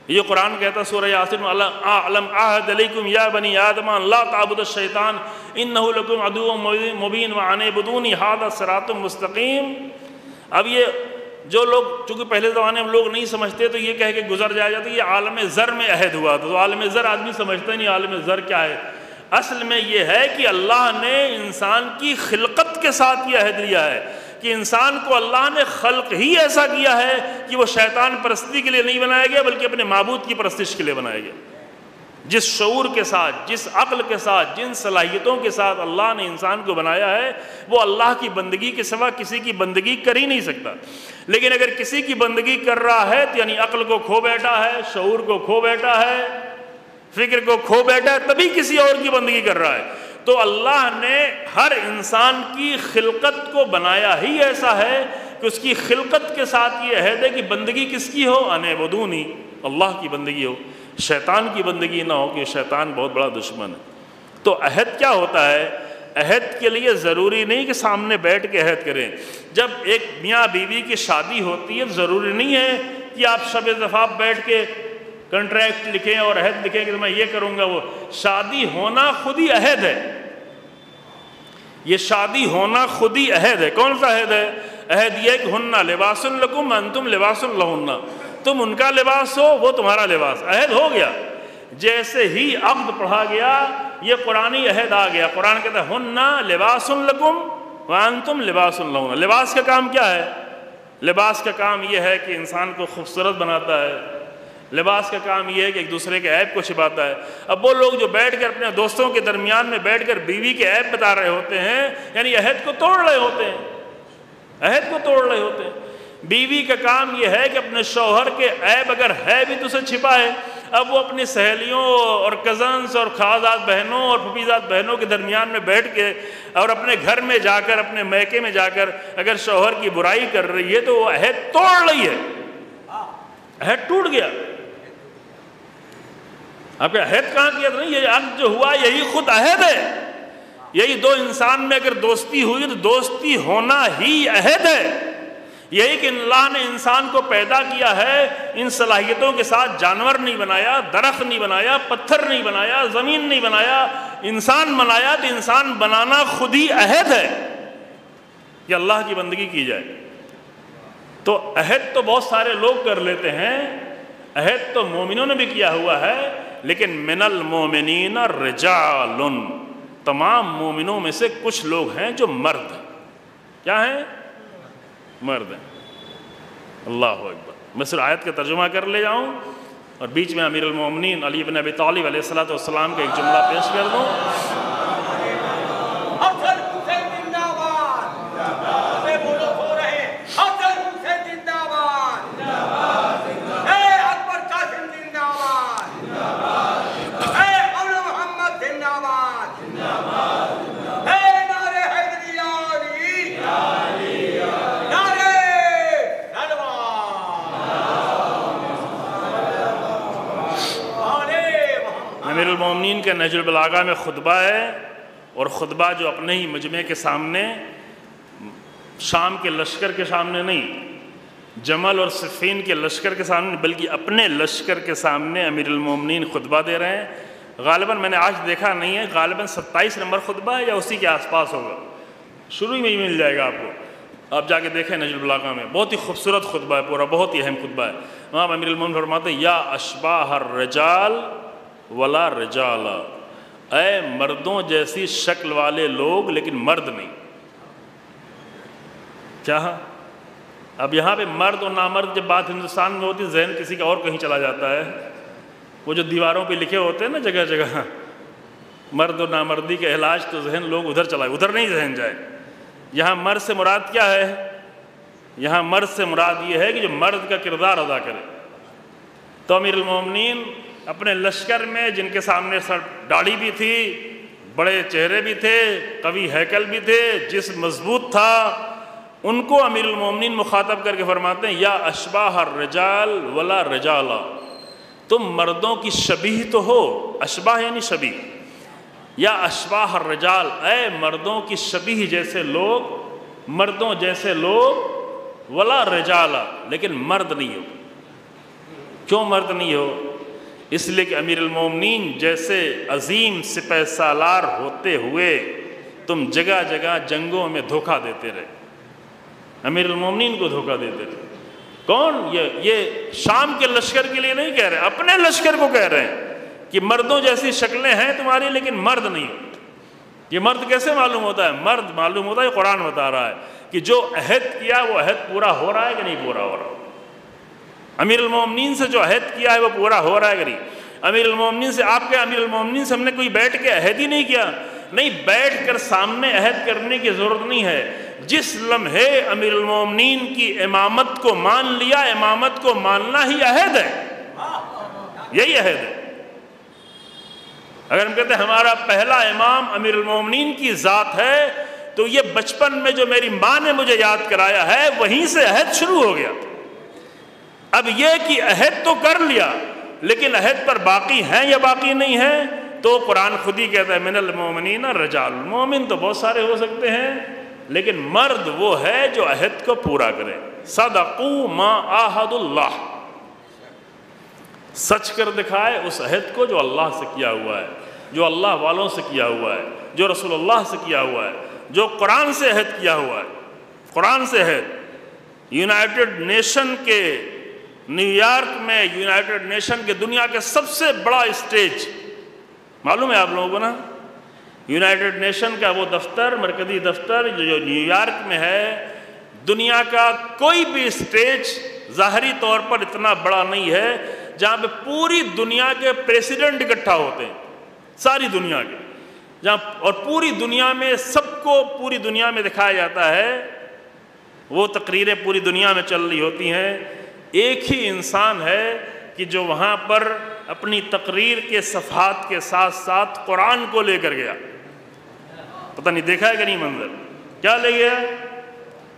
[SPEAKER 1] ये कुरान कहता सूर यासिन आहदकुम या बनी आदमा, ला ताबुद शैतान इन नहुलकुम अदू मुबीन व आने बदून हाद सरात मुस्तकीम. अब ये जो लोग, चूँकि पहले ज़माने में लोग नहीं समझते तो ये कह के गुजर जाया जाता ये आलम ज़र में अहद हुआ था तो आलम ज़र आदमी समझता नहीं, आलम ज़र क्या है? असल में ये है कि अल्लाह ने इंसान की खिलकत के साथ ये अहद लिया है। कि इंसान को अल्लाह ने खल्क ही ऐसा किया है कि वो शैतान परस्ती के लिए नहीं बनाया गया, बल्कि अपने मबूद की परस्तिश के लिए बनाया गया। जिस शूर के साथ, जिस अक्ल के साथ, जिन सलाहियतों के साथ अल्लाह ने इंसान को बनाया है, वो अल्लाह की बंदगी के सिवा किसी की बंदगी कर ही नहीं सकता। लेकिन अगर किसी की बंदगी कर रहा है तो यानी अक्ल को खो बैठा है शूर को खो बैठा है, फ़िक्र को खो बैठा है, तभी किसी और की बंदगी कर रहा है। तो अल्लाह ने हर इंसान की खिलकत को बनाया ही ऐसा है कि उसकी खिलकत के साथ ये अहद है कि बंदगी किसकी हो? अने वदूनी। अल्लाह की बंदगी हो। शैतान की बंदगी ना हो कि शैतान बहुत बड़ा दुश्मन है। तो अहद क्या होता है? अहद के लिए ज़रूरी नहीं कि सामने बैठ के अहद करें। जब एक मियाँ बीवी की शादी होती है, ज़रूरी नहीं है कि आप शब दफ़ाब बैठ के कंट्रैक्ट लिखें और अहद लिखें कि मैं ये करूँगा वो। शादी होना खुद ही अहद है। ये शादी होना खुद ही अहद है। कौन सा अहद है? अहद यह कि हन्ना लिबासन लकुम तुम लिबासन लहुन्ना। तुम उनका लिबास हो, वो तुम्हारा लिबास। अहद हो गया। जैसे ही अब्द पढ़ा गया, ये कुरानी अहद आ गया। कुरान कहता है, हन्ना लिबासन लकुम वन तुम लिबासन लहुन्ना। लिबास का काम क्या है? लिबास का काम यह है कि इंसान को खूबसूरत बनाता है। लिबास का काम यह है कि एक दूसरे के ऐप को छिपाता है। अब वो लोग जो बैठ कर अपने दोस्तों के दरमियान में बैठ कर बीवी के ऐप बता रहे होते हैं, यानी अहद को तोड़ रहे होते हैं। अहद को तोड़ रहे होते हैं। बीवी का काम यह है कि अपने शौहर के ऐप अगर है भी तो उसे छिपाए। अब वो अपनी सहेलियों और कज़न्स और खाजात बहनों और फफीजात बहनों के दरमियान में बैठ के और अपने घर में जाकर, अपने मैके में जाकर अगर शौहर की बुराई कर रही है तो वो अहद तोड़ रही है। अहद टूट गया। आपका अहद कहाँ किया नहीं ये अहद जो हुआ, यही खुद अहद है। यही दो इंसान में अगर दोस्ती हुई तो दोस्ती होना ही अहद है। यही कि अल्लाह ने इंसान को पैदा किया है, इन सलाहियतों के साथ जानवर नहीं बनाया, दरख्त नहीं बनाया, पत्थर नहीं बनाया, ज़मीन नहीं बनाया, इंसान बनाया तो इंसान बनाना खुद ही अहद है। कि अल्लाह की बंदगी की जाए। तो अहद तो बहुत सारे लोग कर लेते हैं, अहद तो मोमिनों ने भी किया हुआ है लेकिन मिनल मोमिन रजाल तमाम मोमिनों में से कुछ लोग हैं जो मर्द क्या हैं? मर्द हैं। अल्लाह अकबर। मैं सिर्फ़ आयत का तर्जुमा कर ले जाऊँ और बीच में अमीर अमीरमिन अली बिन अबी सलाम का एक जुमला पेश कर दूँ। के नजरबलागा में खुतबा है और ख़ुतबा जो अपने ही मजमे के सामने, शाम के लश्कर के सामने नहीं, जमल और सफ़ीन के लश्कर के सामने, बल्कि अपने लश्कर के सामने अमीरमिन खुतबा दे रहे हैं। गालिबा मैंने आज देखा नहीं है गालिबा सत्ताईस नंबर खुतबा है या उसी के आसपास होगा? शुरू में ही मिल जाएगा आपको। आप जाके देखें नजरबलागा में। बहुत ही खूबसूरत खुतबा है, पूरा बहुत ही अहम खुतबा है। वहाँ अमीरमिन फरमाते या अशबा हर रजाल वला रजाला। ए मर्दों जैसी शक्ल वाले लोग, लेकिन मर्द नहीं। क्या? अब यहाँ पे मर्द और नामर्द जब बात हिंदुस्तान में होती है जहन किसी का और कहीं चला जाता है। वो जो दीवारों पे लिखे होते हैं ना जगह जगह मर्द और नामर्दी के इलाज तो जहन लोग उधर चलाए, उधर नहीं जहन जाए। यहाँ मर्द से मुराद क्या है? यहाँ मर्द से मुराद ये है कि जो मर्द का किरदार अदा करे। तो अमीर अपने लश्कर में, जिनके सामने सर दाढ़ी भी थी, बड़े चेहरे भी थे, कवि हैकल भी थे, जिस मज़बूत था, उनको अमीर अमीरमिन मुखातब करके फरमाते हैं, या अशबाह रजाल वला रजाला। तुम मर्दों की शबी तो हो, अशबाह यानी शबी या अशबाह रजाल ए मर्दों की शबी जैसे लोग, मर्दों जैसे लोग, वला रजाला। लेकिन मर्द नहीं हो। क्यों मर्द नहीं हो? इसलिए कि अमीर अमीरमिन जैसे अजीम सिपह सालार होते हुए तुम जगह जगह जंगों में धोखा देते रहे। अमीर अमीरमिन को धोखा देते रहे। कौन? ये ये शाम के लश्कर के लिए नहीं कह रहे, अपने लश्कर को कह रहे हैं कि मर्दों जैसी शक्लें हैं तुम्हारी, लेकिन मर्द नहीं ये मर्द कैसे मालूम होता है? मर्द मालूम होता है कुरान बता रहा है कि जो अहद किया, वो अहद पूरा हो रहा है कि नहीं पूरा हो रहा अमीर उलमोमिन से जो अहद किया है, वो पूरा हो रहा है गरी अमीर उलमोमिन से आपके अमीर उलमोमिन से हमने कोई बैठ के अहद ही नहीं किया। नहीं, बैठ कर सामने अहद करने की ज़रूरत नहीं है। जिस लम्हे अमीर उलमोमिन की इमामत को मान लिया, इमामत को मानना ही अहद है। यही अहद है। अगर हम कहते हैं, हमारा पहला इमाम अमीर उलमोमिन की ज़ात है तो ये बचपन में जो मेरी माँ ने मुझे याद कराया है, वहीं से अहद शुरू हो गया। अब ये कि अहद तो कर लिया, लेकिन अहद पर बाकी हैं या बाकी नहीं है तो कुरान खुद ही कहता है, मिनल मोमिन रजाल। मोमिन तो बहुत सारे हो सकते हैं, लेकिन मर्द वो है जो अहद को पूरा करे। सदकू मा आहदुल्लाह। सच कर दिखाए उस अहद को जो अल्लाह से किया हुआ है, जो अल्लाह वालों से किया हुआ है, जो रसूलुल्लाह से किया हुआ है, जो कुरान से अहद किया हुआ है। कुरान से अहद। यूनाइटेड नेशन के न्यूयॉर्क में यूनाइटेड नेशन के दुनिया के सबसे बड़ा स्टेज। मालूम है आप लोगों को ना? यूनाइटेड नेशन का वो दफ्तर, मरकजी दफ्तर, जो न्यूयॉर्क में है, दुनिया का कोई भी स्टेज ज़ाहरी तौर पर इतना बड़ा नहीं है, जहाँ पे पूरी दुनिया के प्रेसिडेंट इकट्ठा होते हैं। सारी दुनिया के। जहाँ, और पूरी दुनिया में सबको पूरी दुनिया में दिखाया जाता है। वो तकरीरें पूरी दुनिया में चल रही होती हैं। एक ही इंसान है कि जो वहाँ पर अपनी तकरीर के सफ़ात के साथ साथ कुरान को लेकर गया। पता नहीं देखा है कि नहीं मंजर? क्या ले गया?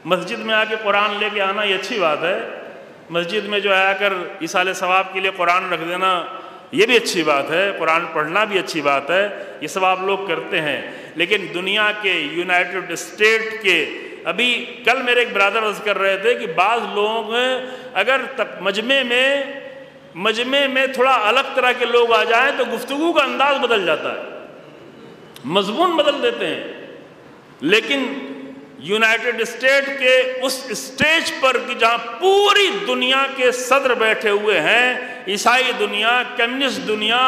[SPEAKER 1] मस्जिद में आके कुरान लेके आना, ये अच्छी बात है। मस्जिद में जो है आकर इसाल सवाब के लिए कुरान रख देना, ये भी अच्छी बात है। कुरान पढ़ना भी अच्छी बात है। ये सब आप लोग करते हैं। लेकिन दुनिया के, यूनाइटेड स्टेट के अभी कल मेरे एक ब्रादर अर्ज़ कर रहे थे कि बाज़ लोग, अगर तक मजमे में मजमे में थोड़ा अलग तरह के लोग आ जाएँ तो गुफ्तु का अंदाज बदल जाता है। मजमून बदल देते हैं। लेकिन यूनाइटेड स्टेट के उस स्टेज पर कि जहाँ पूरी दुनिया के सदर बैठे हुए हैं, ईसाई दुनिया, कम्युनिस्ट दुनिया,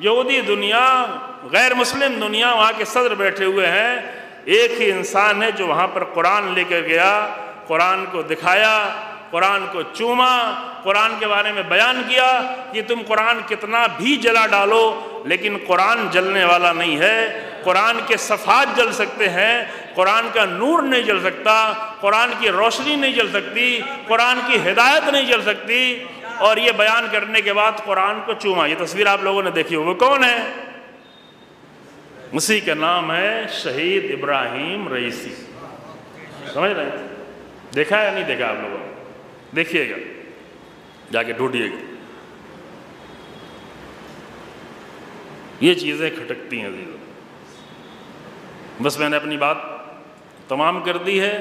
[SPEAKER 1] यहूदी दुनिया, गैर मुस्लिम दुनिया, वहाँ के सदर बैठे हुए हैं एक ही इंसान है जो वहाँ पर कुरान लेकर गया, कुरान को दिखाया, कुरान को चूमा, कुरान के बारे में बयान किया कि तुम कुरान कितना भी जला डालो, लेकिन कुरान जलने वाला नहीं है। कुरान के सफ़ात जल सकते हैं, कुरान का नूर नहीं जल सकता, कुरान की रोशनी नहीं जल सकती, कुरान की हिदायत नहीं जल सकती। और ये बयान करने के बाद कुरान को चूमा। ये तस्वीर आप लोगों ने देखी हो वो कौन है? उसी का नाम है शहीद इब्राहिम रईसी। समझ रहे हैं? देखा या नहीं देखा आप लोगों देखिएगा। जाके ढूंढिएगा। ये चीज़ें खटकती हैं अजीज़ों बस मैंने अपनी बात तमाम कर दी है।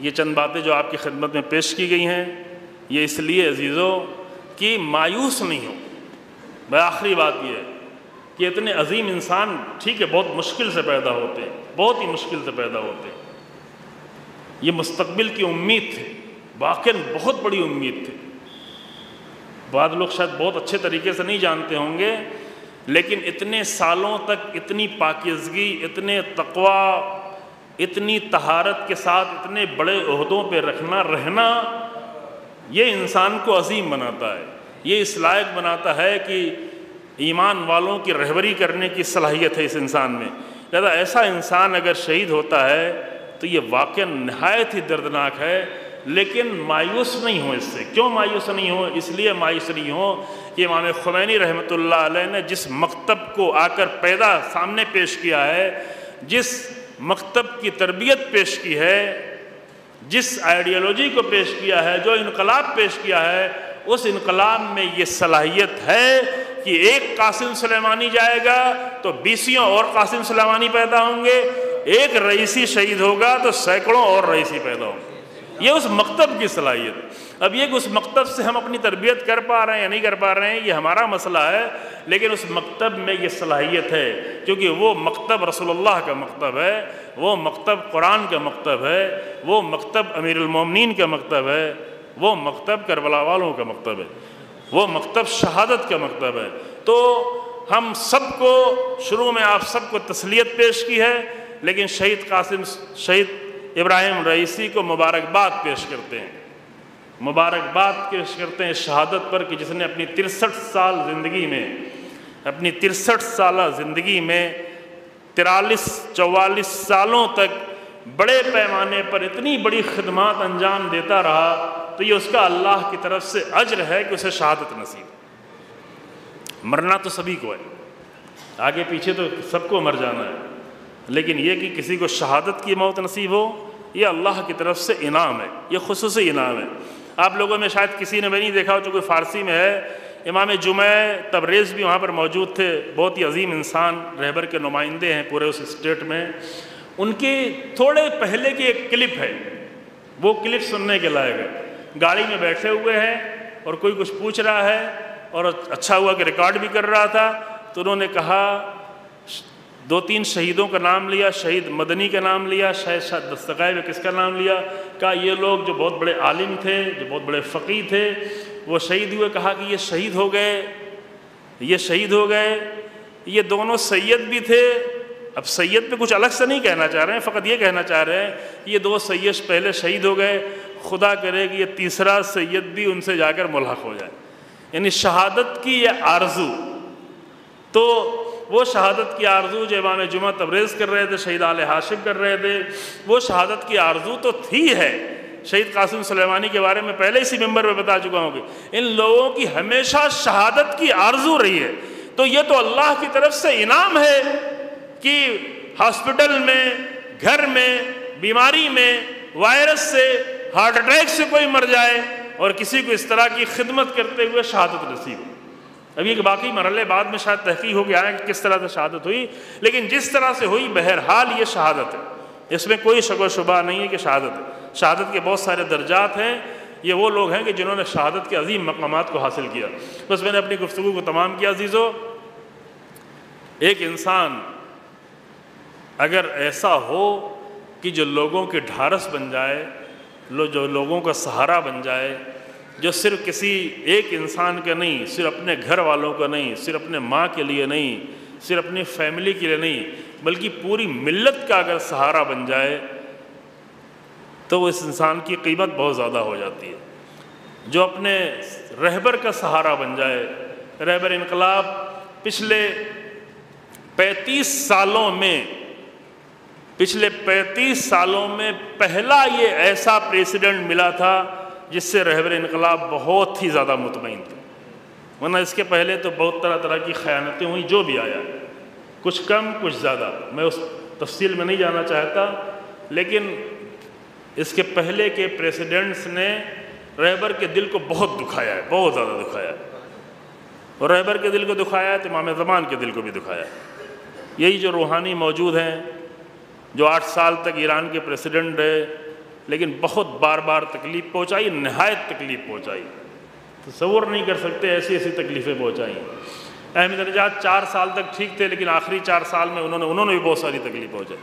[SPEAKER 1] ये चंद बातें जो आपकी खिदमत में पेश की गई हैं, ये इसलिए अजीज़ों कि मायूस नहीं हो। वह आखिरी बात यह है। कि इतने अजीम इंसान, ठीक है, बहुत मुश्किल से पैदा होते हैं, बहुत ही मुश्किल से पैदा होते हैं। ये मुस्तबिल की उम्मीद थी, वाकई बहुत बड़ी उम्मीद थी। बाद लोग शायद बहुत अच्छे तरीके से नहीं जानते होंगे, लेकिन इतने सालों तक इतनी पाकिजगी, इतने तकवा, इतनी तहारत के साथ इतने बड़े अहदों पर रखना, रहना, ये इंसान को अजीम बनाता है। ये इस लायक बनाता है कि ईमान वालों की रहबरी करने की सलाहियत है इस इंसान में। ज़्यादा ऐसा इंसान अगर शहीद होता है तो ये वाक़ नहायत ही दर्दनाक है, लेकिन मायूस नहीं हो इससे। क्यों मायूस नहीं हो? इसलिए मायूस नहीं हो कि इमाम खुमैनी रहमत ने जिस मकतब को आकर पैदा सामने पेश किया है, जिस मकतब की तरबियत पेश की है, जिस आइडियोलॉजी को पेश किया है, जो इनकलाब पेश किया है, उस इनकलाब में ये सलाहियत है कि एक कासिम सलेमानी जाएगा तो बीसियों और कासिम सलेमानी पैदा होंगे। एक रईसी शहीद होगा तो सैकड़ों और रईसी पैदा होंगे। ये उस मकतब की सलाहियत। अब ये उस मकतब से हम अपनी तरबियत कर पा रहे हैं या नहीं कर पा रहे हैं, ये हमारा मसला है, लेकिन उस मकतब में ये सलाहियत है, क्योंकि वो मकतब रसोल्ला का मकतब है, वो मकतब कुरान का मकतब है, वो मकतब अमीरमिन का मकतब है, वो मकतब करबला वालों का मकतब है। वो मकतब शहादत का मकतब है। तो हम सबको, शुरू में आप सबको तसलियत पेश की है, लेकिन शहीद कासिम, शहीद इब्राहिम रईसी को मुबारकबाद पेश करते हैं। मुबारकबाद पेश करते हैं शहादत पर कि जिसने अपनी तिरसठ साल ज़िंदगी में, अपनी तिरसठ साल ज़िंदगी में तिरालीस, चवालीस सालों तक बड़े पैमाने पर इतनी बड़ी खदमात अंजाम देता रहा तो ये उसका अल्लाह की तरफ़ से अज्र है कि उसे शहादत नसीब मरना तो सभी को है। आगे पीछे तो सबको मर जाना है। लेकिन ये कि किसी को शहादत की मौत नसीब हो, ये अल्लाह की तरफ़ से इनाम है। ये खसूस इनाम है। आप लोगों में शायद किसी ने भी नहीं देखा हो कोई फ़ारसी में है, इमाम जुमे, तबरेज़ भी वहाँ पर मौजूद थे। बहुत ही अजीम इंसान, रहबर के नुमाइंदे हैं पूरे उस स्टेट में। उनके थोड़े पहले की एक क्लिप है। वो क्लिप सुनने के लायक है। गाड़ी में बैठे हुए हैं और कोई कुछ पूछ रहा है और अच्छा हुआ कि रिकॉर्ड भी कर रहा था तो उन्होंने कहा, दो तीन शहीदों का नाम लिया, शहीद मदनी का नाम लिया, शायद में किसका नाम लिया? कहा, ये लोग जो बहुत बड़े आलिम थे, जो बहुत बड़े फ़कीर थे, वो शहीद हुए, कहा कि ये शहीद हो गए, ये शहीद हो गए, ये दोनों सैयद भी थे। अब सैयद पे कुछ अलग से नहीं कहना चाह रहे हैं, फ़कत ये कहना चाह रहे हैं ये दो सैयद पहले शहीद हो गए खुदा करे कि ये तीसरा सैयद भी उनसे जाकर मुलहक हो जाए। यानी शहादत की ये आरज़ू। तो वो शहादत की आरज़ू जो इमाम जुमा तबरेज़ कर रहे थे, शहीद आल हाशिम कर रहे थे, वो शहादत की आरज़ू तो थी है। शहीद कासिम सलेमानी के बारे में पहले इसी मेंबर में बता चुका हूँ कि इन लोगों की हमेशा शहादत की आरज़ू रही है। तो ये तो अल्लाह की तरफ़ से इनाम है कि हॉस्पिटल में, घर में, बीमारी में, वायरस से हार्ट अटैक से कोई मर जाए और किसी को इस तरह की खिदमत करते हुए शहादत नसीब हो। अभी एक बाकी मरले बाद में शायद तहकी हो गया है कि किस तरह से शहादत हुई, लेकिन जिस तरह से हुई, बहरहाल ये शहादत है। इसमें कोई शको शुबा नहीं है कि शहादत है। शहादत के बहुत सारे दर्जात हैं। ये वो लोग हैं कि जिन्होंने शहादत के अजीम मकाम को हासिल किया। बस मैंने अपनी गुफ्तु को तमाम किया, अजीज़ो। एक इंसान अगर ऐसा हो कि जो लोगों के ढारस बन जाए लो, जो लोगों का सहारा बन जाए, जो सिर्फ़ किसी एक इंसान का नहीं, सिर्फ़ अपने घर वालों का नहीं, सिर्फ़ अपने माँ के लिए नहीं, सिर्फ़ अपनी फैमिली के लिए नहीं, बल्कि पूरी मिल्लत का अगर सहारा बन जाए तो उस इंसान की कीमत बहुत ज़्यादा हो जाती है। जो अपने रहबर का सहारा बन जाए, रहबर इनकलाब पिछले 35 सालों में पिछले 35 सालों में पहला ये ऐसा प्रेसिडेंट मिला था जिससे रहबर इनकलाब बहुत ही ज़्यादा मुतमिन थे। वरना इसके पहले तो बहुत तरह तरह की ख़यानतें हुई, जो भी आया। कुछ कम, कुछ ज़्यादा। मैं उस तफसील में नहीं जाना चाहता, लेकिन इसके पहले के प्रेसिडेंट्स ने रहबर के दिल को बहुत दुखाया है, बहुत ज़्यादा दुखाया है। और रहबर के दिल को दुखाया है तो इमाम ज़मान के दिल को भी दुखाया है। यही जो रूहानी मौजूद हैं जो आठ साल तक ईरान के प्रेसिडेंट रहे, लेकिन बहुत बार बार तकलीफ़ पहुँचाई, नहायत तकलीफ़ पहुँचाई। तस्वुर नहीं कर सकते, ऐसी ऐसी तकलीफ़ें पहुँचाई। अहमद नजाद चार साल तक ठीक थे, लेकिन आखिरी चार साल में उन्होंने उन्होंने भी बहुत सारी तकलीफ़ पहुँचाई।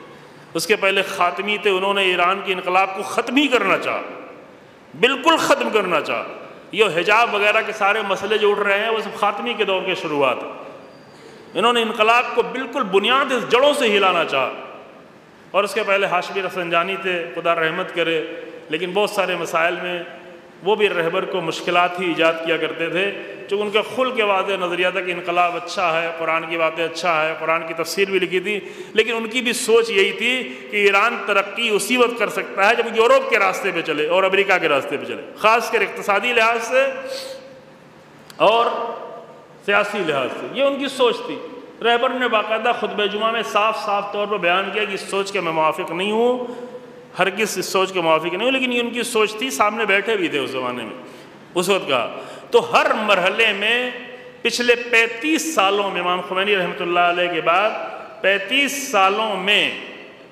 [SPEAKER 1] उसके पहले ख़ात्मी थे, उन्होंने ईरान के इनकलाब को ख़त्म ही करना चाहा। बिल्कुल ख़त्म करना चाह। ये हिजाब वगैरह के सारे मसले जो उठ रहे हैं, वो सब ख़ात्मी के दौर के शुरुआत इन्होंने इनकलाब को बिल्कुल बुनियाद जड़ों से हिलाना चाहा। और उसके पहले हाशमी रफसंजानी थे, खुदा रहमत करे, लेकिन बहुत सारे मसाइल में वो भी रहबर को मुश्किल ही ईजाद किया करते थे, जो उनके खुल के वाद नज़रिया था कि इनकलाब अच्छा है, कुरान की बातें अच्छा है, कुरान की तफसीर भी लिखी थी, लेकिन उनकी भी सोच यही थी कि ईरान तरक्की उसी वक्त कर सकता है जब यूरोप के रास्ते पे चले और अमेरिका के रास्ते पे चले ख़ास कर इकतसादी लिहाज से और सियासी लिहाज से। ये उनकी सोच थी। रहबर ने बाकायदा खुतब जुमा में साफ़ साफ़ तौर पर बयान किया कि इस सोच के मैं मुआफ़ नहीं हूँ हर किस इस सोच के मुआफ़ नहीं हूँ, लेकिन ये उनकी सोच थी, सामने बैठे भी थे उस ज़माने में, उस वक्त का। तो हर मरहले में पिछले 35 सालों में, इमाम खुमैनी रहमत के बाद 35 सालों में,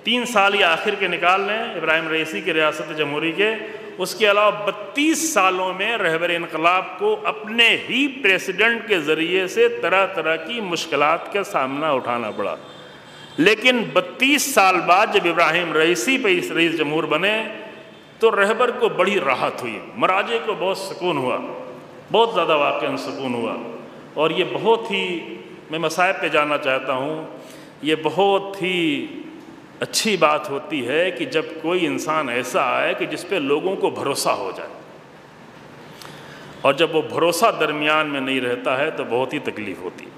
[SPEAKER 1] तीन साल ये आखिर के निकाल लें, इब्राहिम रईसी के रियासत जमहूरी के, उसके अलावा बत्तीस सालों में रहबर इनकलाब को अपने ही प्रेसिडेंट के ज़रिए से तरह तरह की मुश्किल का सामना उठाना पड़ा। लेकिन बत्तीस साल बाद जब इब्राहिम रईसी पे इस रईस जमहूर बने तो रहबर को बड़ी राहत हुई। मराजे को बहुत सुकून हुआ, बहुत ज़्यादा वाक़ सुकून हुआ। और ये बहुत ही, मैं मसायब पे जाना चाहता हूँ, ये बहुत ही अच्छी बात होती है कि जब कोई इंसान ऐसा आए कि जिस पे लोगों को भरोसा हो जाए और जब वो भरोसा दरमियान में नहीं रहता है तो बहुत ही तकलीफ़ होती है।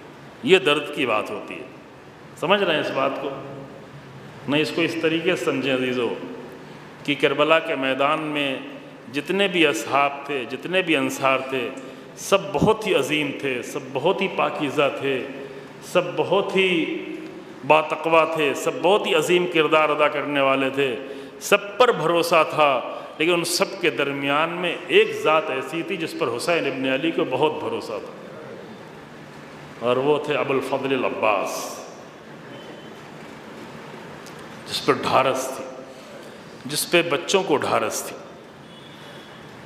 [SPEAKER 1] ये दर्द की बात होती है। समझ रहे हैं इस बात को? नहीं इसको इस तरीके से समझें अजीज़ों कि करबला के मैदान में जितने भी असहाब थे, जितने भी अंसार थे, सब बहुत ही अजीम थे, सब बहुत ही पाकिज़ा थे, सब बहुत ही बातकवा थे, सब बहुत ही अजीम किरदार अदा करने वाले थे, सब पर भरोसा था। लेकिन उन सब के दरमियान में एक ज़ात ऐसी थी जिस पर हुसैन इबन अली को बहुत भरोसा था। और वो थे अबुल फजल अब्बास, जिस पर ढारस थी, जिस पे बच्चों को ढारस थी,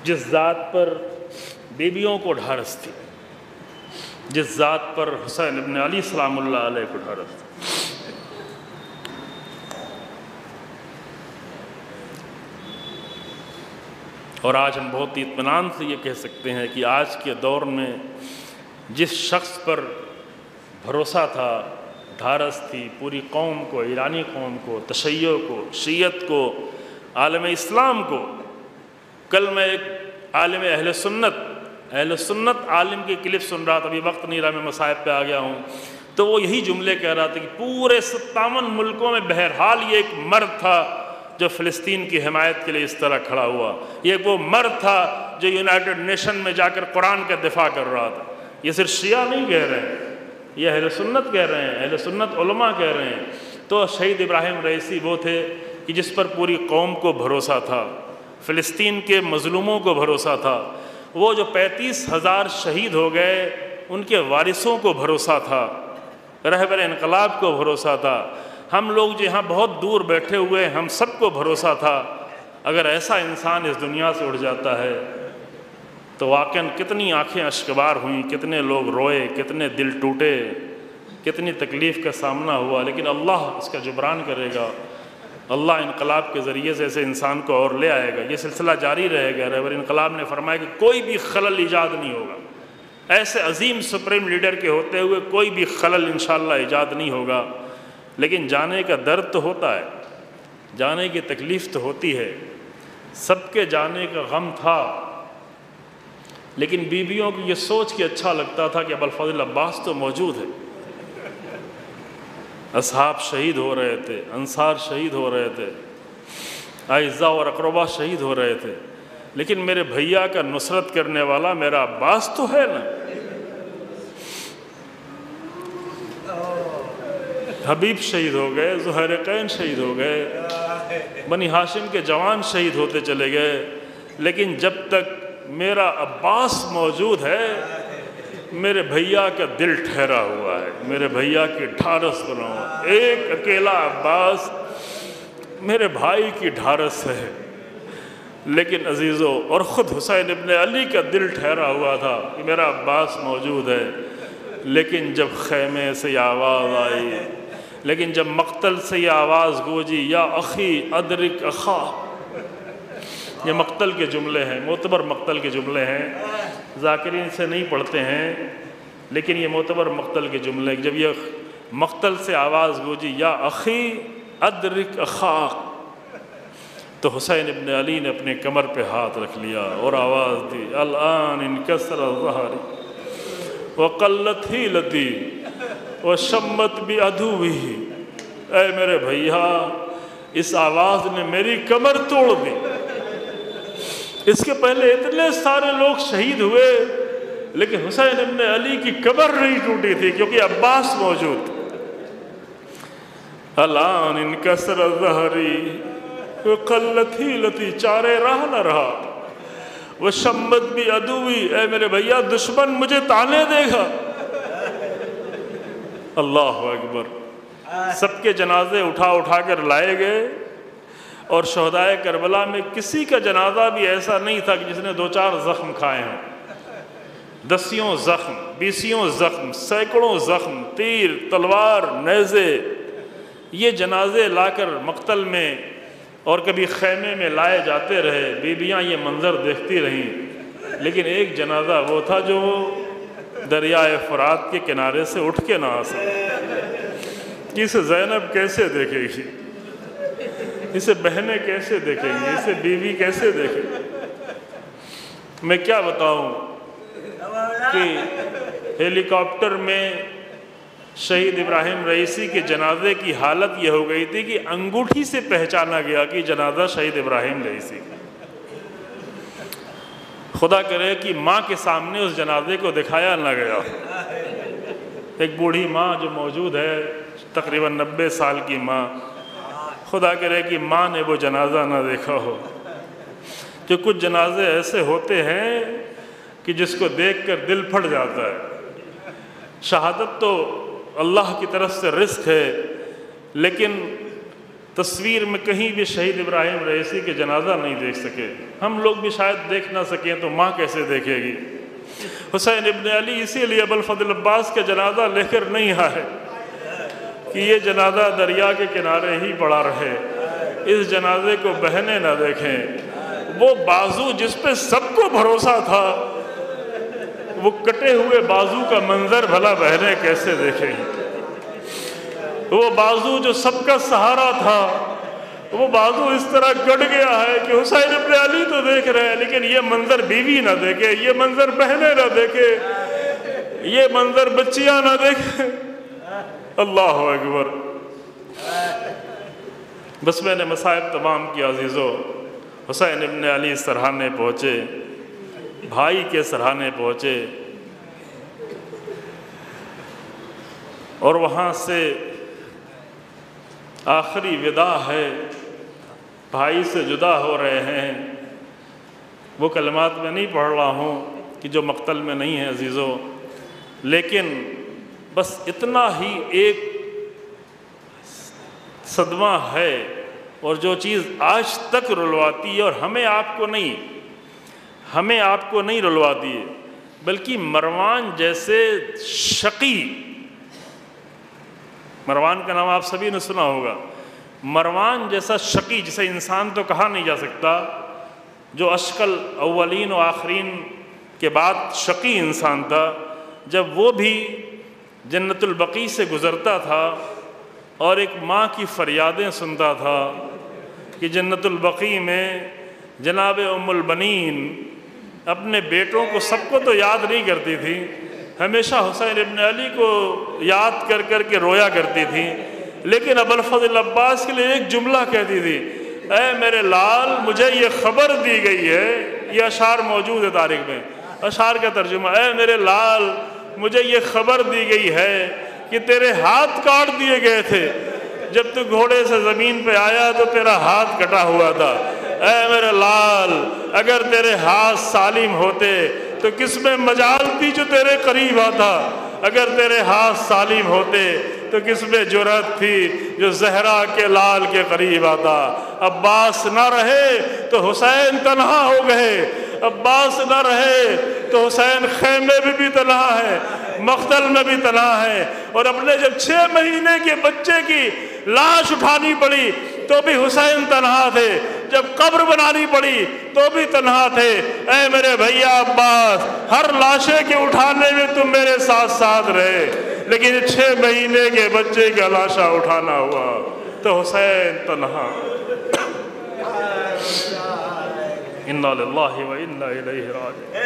[SPEAKER 1] जिस ज़ात पर बीबियों को ढारस थी, जिस ज़ात पर हुसैन इबन अली अलैह को ढारस थी। और आज हम बहुत ही इतमान से ये कह सकते हैं कि आज के दौर में जिस शख्स पर भरोसा था, धारस थी, पूरी कौम को, ईरानी कौम को, तशैय को, शीयत को, आलम इस्लाम को, कल मैं एक आलम अहल सुन्नत अहल सुन्नत आलिम की क्लिप सुन रहा था, अभी वक्त नहीं रहा, मैं मसाहब पे आ गया हूँ। तो वो यही जुमले कह रहा था कि पूरे सत्तावन मुल्कों में बहरहाल ये एक मर्द था जो फ़लस्तीन की हिमायत के लिए इस तरह खड़ा हुआ। ये वो मर्द था जो यूनाइटेड नेशन में जाकर कुरान का दिफा कर रहा था। ये सिर्फ़ शिया नहीं कह रहे हैं, ये अहल सुन्नत कह रहे हैं, अहल सुन्नत उलमा कह रहे हैं। तो शहीद इब्राहिम रईसी वो थे कि जिस पर पूरी कौम को भरोसा था, फ़लस्तीन के मज़लूमों को भरोसा था। वो जो पैंतीस हज़ार शहीद हो गए, उनके वारिसों को भरोसा था, रहबर इनकलाब को भरोसा था। हम लोग जो यहाँ बहुत दूर बैठे हुए हम सबको भरोसा था, अगर ऐसा इंसान इस दुनिया से उड़ जाता है तो वाकई कितनी आँखें अशकबार हुई, कितने लोग रोए, कितने दिल टूटे, कितनी तकलीफ़ का सामना हुआ, लेकिन अल्लाह इसका जबरान करेगा। अल्लाह इनकलाब के ज़रिए से ऐसे इंसान को और ले आएगा। ये सिलसिला जारी रहेगा रहबर इनकलाब ने फरमाया कि कोई भी खलल ईजाद नहीं होगा। ऐसे अजीम सुप्रीम लीडर के होते हुए कोई भी खलल इन ईजाद नहीं होगा। लेकिन जाने का दर्द तो होता है, जाने की तकलीफ़ तो होती है। सबके जाने का गम था। लेकिन बीबियों को ये सोच के अच्छा लगता था कि अबल फजल अब्बास तो मौजूद है। असहाब शहीद हो रहे थे, अंसार शहीद हो रहे थे आयज़ा और अकरबा शहीद हो रहे थे। लेकिन मेरे भैया का नुसरत करने वाला मेरा अब्बास तो है ना। हबीब शहीद हो गए, जहर कैन शहीद हो गए, बनी हाशिम के जवान शहीद होते चले गए। लेकिन जब तक मेरा अब्बास मौजूद है, मेरे भैया का दिल ठहरा हुआ है, मेरे भैया की ढारस बनाओ। एक अकेला अब्बास मेरे भाई की ढारस है। लेकिन अजीज़ों और ख़ुद हुसैन इबन अली का दिल ठहरा हुआ था कि मेरा अब्बास मौजूद है। लेकिन जब खैमे से आवाज़ आई लेकिन जब मक्तल से यह आवाज़ गोजी, या अखी अदरिक अखा। ये मक्तल के जुमले हैं, मोतबर मक्तल के जुमले हैं। जाकिरीन से नहीं पढ़ते हैं, लेकिन ये मोतबर मक्तल के जुमले जब ये मक्तल से आवाज़ गोजी, या अखी अदरिक अखा। तो हुसैन इबन अली ने अपने कमर पे हाथ रख लिया और आवाज़ दी अलान इन कसर वक़ल्लत ही लती। व शम्मत भी अधू भी ऐ मेरे भैया, इस आवाज़ ने मेरी कमर तोड़ दी। इसके पहले इतने सारे लोग शहीद हुए, लेकिन हुसैन इब्न अली की कमर नहीं टूटी थी, क्योंकि अब्बास मौजूद। अलान इन कसर जहरी कल्लत ही लती, चारे राह न रहा। वह शम्मत भी अदुवी ऐ मेरे भैया, दुश्मन मुझे ताने देगा। अल्लाह अकबर। सबके जनाजे उठा उठा कर लाए गए और शहदाय करबला में किसी का जनाजा भी ऐसा नहीं था कि जिसने दो चार ज़ख्म खाए हों। दसियों ज़ख्म, बीसियों ज़ख्म, सैकड़ों ज़ख्म, तीर, तलवार, नेज़े, ये जनाजे लाकर मकतल में और कभी खैमे में लाए जाते रहे, बीबियाँ ये मंज़र देखती रहीं। लेकिन एक जनाजा वो था जो दरियाए फ़रात के किनारे से उठ के ना आ सके। इसे जैनब कैसे देखेगी? इसे बहनें कैसे देखेंगी? इसे बीवी कैसे देखेगी? मैं क्या बताऊँ कि हेलीकॉप्टर में शहीद इब्राहिम रईसी के जनाजे की हालत यह हो गई थी कि अंगूठी से पहचाना गया कि जनाजा शहीद इब्राहिम रईसी खुदा करे कि माँ के सामने उस जनाजे को दिखाया ना गया। एक बूढ़ी माँ जो मौजूद है, तकरीबन नब्बे साल की माँ। खुदा करे कि माँ ने वो जनाजा ना देखा हो। कि कुछ जनाजे ऐसे होते हैं कि जिसको देखकर दिल फट जाता है। शहादत तो अल्लाह की तरफ़ से रिस्क है, लेकिन तस्वीर में कहीं भी शहीद इब्राहिम रईसी के जनाजा नहीं देख सके। हम लोग भी शायद देख ना सकें तो माँ कैसे देखेगी? हुसैन इबन अली इसीलिए अबुल फजल अब्बास का जनाजा लेकर नहीं आए कि ये जनाजा दरिया के किनारे ही पड़ा रहे। इस जनाजे को बहने ना देखें। वो बाजू जिस पे सबको भरोसा था, वो कटे हुए बाजू का मंजर भला बहने कैसे देखें? वो बाजू जो सबका सहारा था, वो बाजू इस तरह कट गया है कि हुसैन अपने अली तो देख रहे हैं, लेकिन ये मंजर बीवी ना देखे, ये मंजर बहने ना देखे, ये मंजर बच्चियाँ ना देखे। अल्लाह अकबर। बस मैंने मसायब तमाम किया अजीज़ो, हुसैन इबन अली सराहने पहुँचे, भाई के सराहने पहुँचे, और वहाँ से आखिरी विदा है। भाई से जुदा हो रहे हैं। वो कलमात में नहीं पढ़ रहा हूँ कि जो मक्तल में नहीं है अजीज़ों। लेकिन बस इतना ही एक सदमा है और जो चीज़ आज तक रुलवाती है और हमें आपको नहीं, हमें आपको नहीं रुलवाती है, बल्कि मरवान जैसे शकी मरवान का नाम आप सभी ने सुना होगा। मरवान जैसा शकी, जिसे इंसान तो कहा नहीं जा सकता, जो अशकल अव्वलीन और आखरीन के बाद शकी इंसान था, जब वो भी जन्नतुलबकी से गुज़रता था और एक माँ की फरियादें सुनता था कि जन्नतुलबकी में जनाब उमुलबनीन अपने बेटों को सबको तो याद नहीं करती थी हमेशा हुसैन इबन अली को याद कर कर के रोया करती थी। लेकिन अबल फजल अब्बास के लिए एक जुमला कहती थी अः मेरे लाल, मुझे ये खबर दी गई है, ये अशार मौजूद है तारीख में। अशार का तर्जुमा अः मेरे लाल, मुझे ये खबर दी गई है कि तेरे हाथ काट दिए गए थे। जब तू घोड़े से ज़मीन पे आया तो तेरा हाथ कटा हुआ था। ऐ मेरे लाल, अगर तेरे हाथ सालिम होते तो किसमें मजाल थी जो तेरे करीब आता। अगर तेरे हाथ सालिम होते तो किसमें ज़रूरत थी जो जहरा के लाल के करीब आता। अब्बास ना रहे तो हुसैन तनहा हो गए। अब्बास ना रहे तो हुसैन खेमे में भी तनहा है, मख्तल में भी तनहा है। और अपने जब छः महीने के बच्चे की लाश उठानी पड़ी तो भी हुसैन तनहा थे। जब कब्र बनानी पड़ी तो भी तनहा थे। ऐ मेरे भैया अब्बास, हर लाशे के उठाने में तुम मेरे साथ साथ रहे। लेकिन छः महीने के बच्चे का लाशा उठाना हुआ तो हुसैन तनहा। इन्ना लिल्लाहि व इन्ना इलैहि राजिऊन।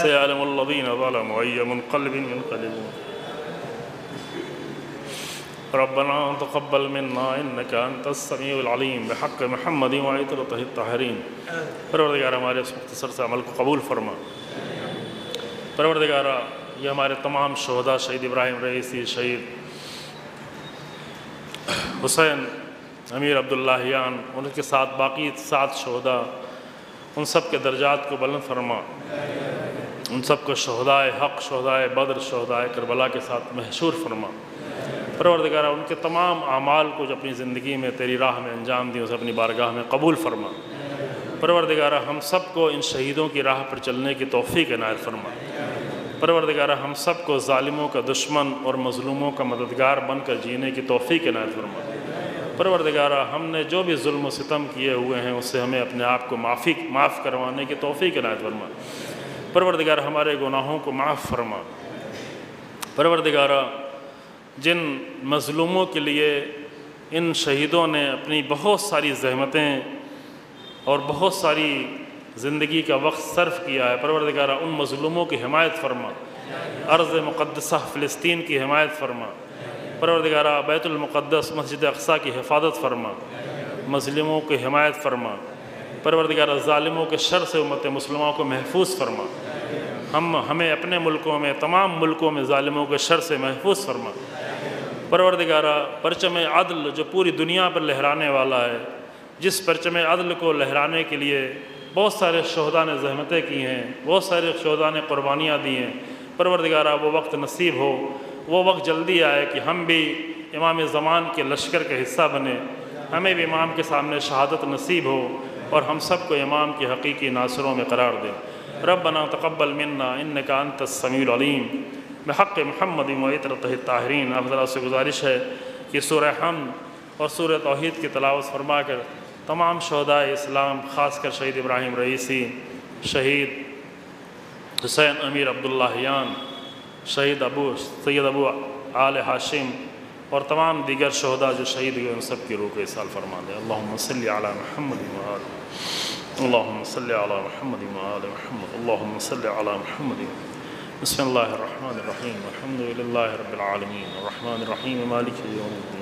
[SPEAKER 1] सयालमल्लज़ीन ज़लमू अय्य मुनक़लिबिन यनक़लिबून रब्बना तक़ब्बल मिन्ना इन्नका अंतस समीउल अलीम बिहक़्क़ मुहम्मद व इतरतिहि ताहिरीन परवरदिगार हमारे इस मुख्तसर से अमल को कबूल फरमा परवरदिगार ये हमारे तमाम शहदा शहीद इब्राहिम रईसी शहीद हुसैन अमीर अब्दुल्लाहियान उनके साथ बाकी सात शहदा उन सब के दर्जात को बुलंद फरमा उन सबको शहदाय हक़ शहदाय बद्र शहदाय करबला के साथ महशूर फरमा। परवरदगारा, उनके तमाम अमाल को जो अपनी ज़िंदगी में, तेरी राह में अंजाम दी, उसे अपनी बारगाह में कबूल फरमा। परवरदगारा, हम सबको इन शहीदों की राह पर चलने की तोफ़ी नायत फरमा। परवरदगारा, हम सबको ालिमों का दुश्मन और मज़लूमों का मददगार बनकर जीने की तोफ़ी नायत फरमा। परवरदिगारा, हमने जो भी जुल्म सितम किए हुए हैं, उससे हमें अपने आप को माफ़ी, माफ़ करवाने की तोफ़ी नायत फरमा। परवरदिगार, हमारे गुनाहों को माफ़ फरमा। परवरदिगारा, जिन मज़लूमों के लिए, इन शहीदों ने अपनी बहुत सारी जहमतें और बहुत सारी ज़िंदगी का वक्त सर्फ किया है, परवरदिगारा, उन मज़लूमों की हिमायत फरमा। अर्ज़ मुक़दसा फ़लस्तीन की हिमायत फरमा। परवरदिगारा बैतुलमक़दस मस्जिद अक़सा की हिफाजत फरमा मज़लूमों की हमायत फरमा, परवरदिगार ालिमों के शर से उम्मत मुसलमानों को महफूज फरमा। हम हमें अपने मुल्कों में, तमाम मुल्कों में ालिमों के शर से महफूज फरमा। परवरदिगारा परचम अदल जो पूरी दुनिया पर लहराने वाला है, जिस परचम अदल को लहराने के लिए बहुत सारे शहदा ने जहमतें की हैं, बहुत सारे शहदा ने क़ुरबानियाँ दी हैं, परवरदगारा, वो वक्त नसीब हो वो वक्त जल्दी आए कि हम भी इमाम ज़मान के लश्कर का हिस्सा बने। हमें भी इमाम के सामने शहादत नसीब हो और हम सबको इमाम के हकीकी नासरों में करार दें। रबना तकबल मन्ना इन का अंत समीम बहक़ महमद मतरत ताहरीन। अफजला से गुजारिश है कि सुर हम और सूर तोहद की तलावत फरमा कर तमाम शहदा इस्लाम ख़ास कर शहीद इब्राहिम रईसी, शहीद हुसैन अमीर अब्दुल्लायान शहीद अबू सैद अबू आल हाशिम और तमाम दीगर शहदा जो शहीद हुए उन सब की रूह को साल फरमा दें अल्लाह सल महमद अल्लाम सल महमद महमद अल्लाम सल महमद बसमीम अलहमदिल्ला रबालमीन रहीम मालिक यौमुद्दीन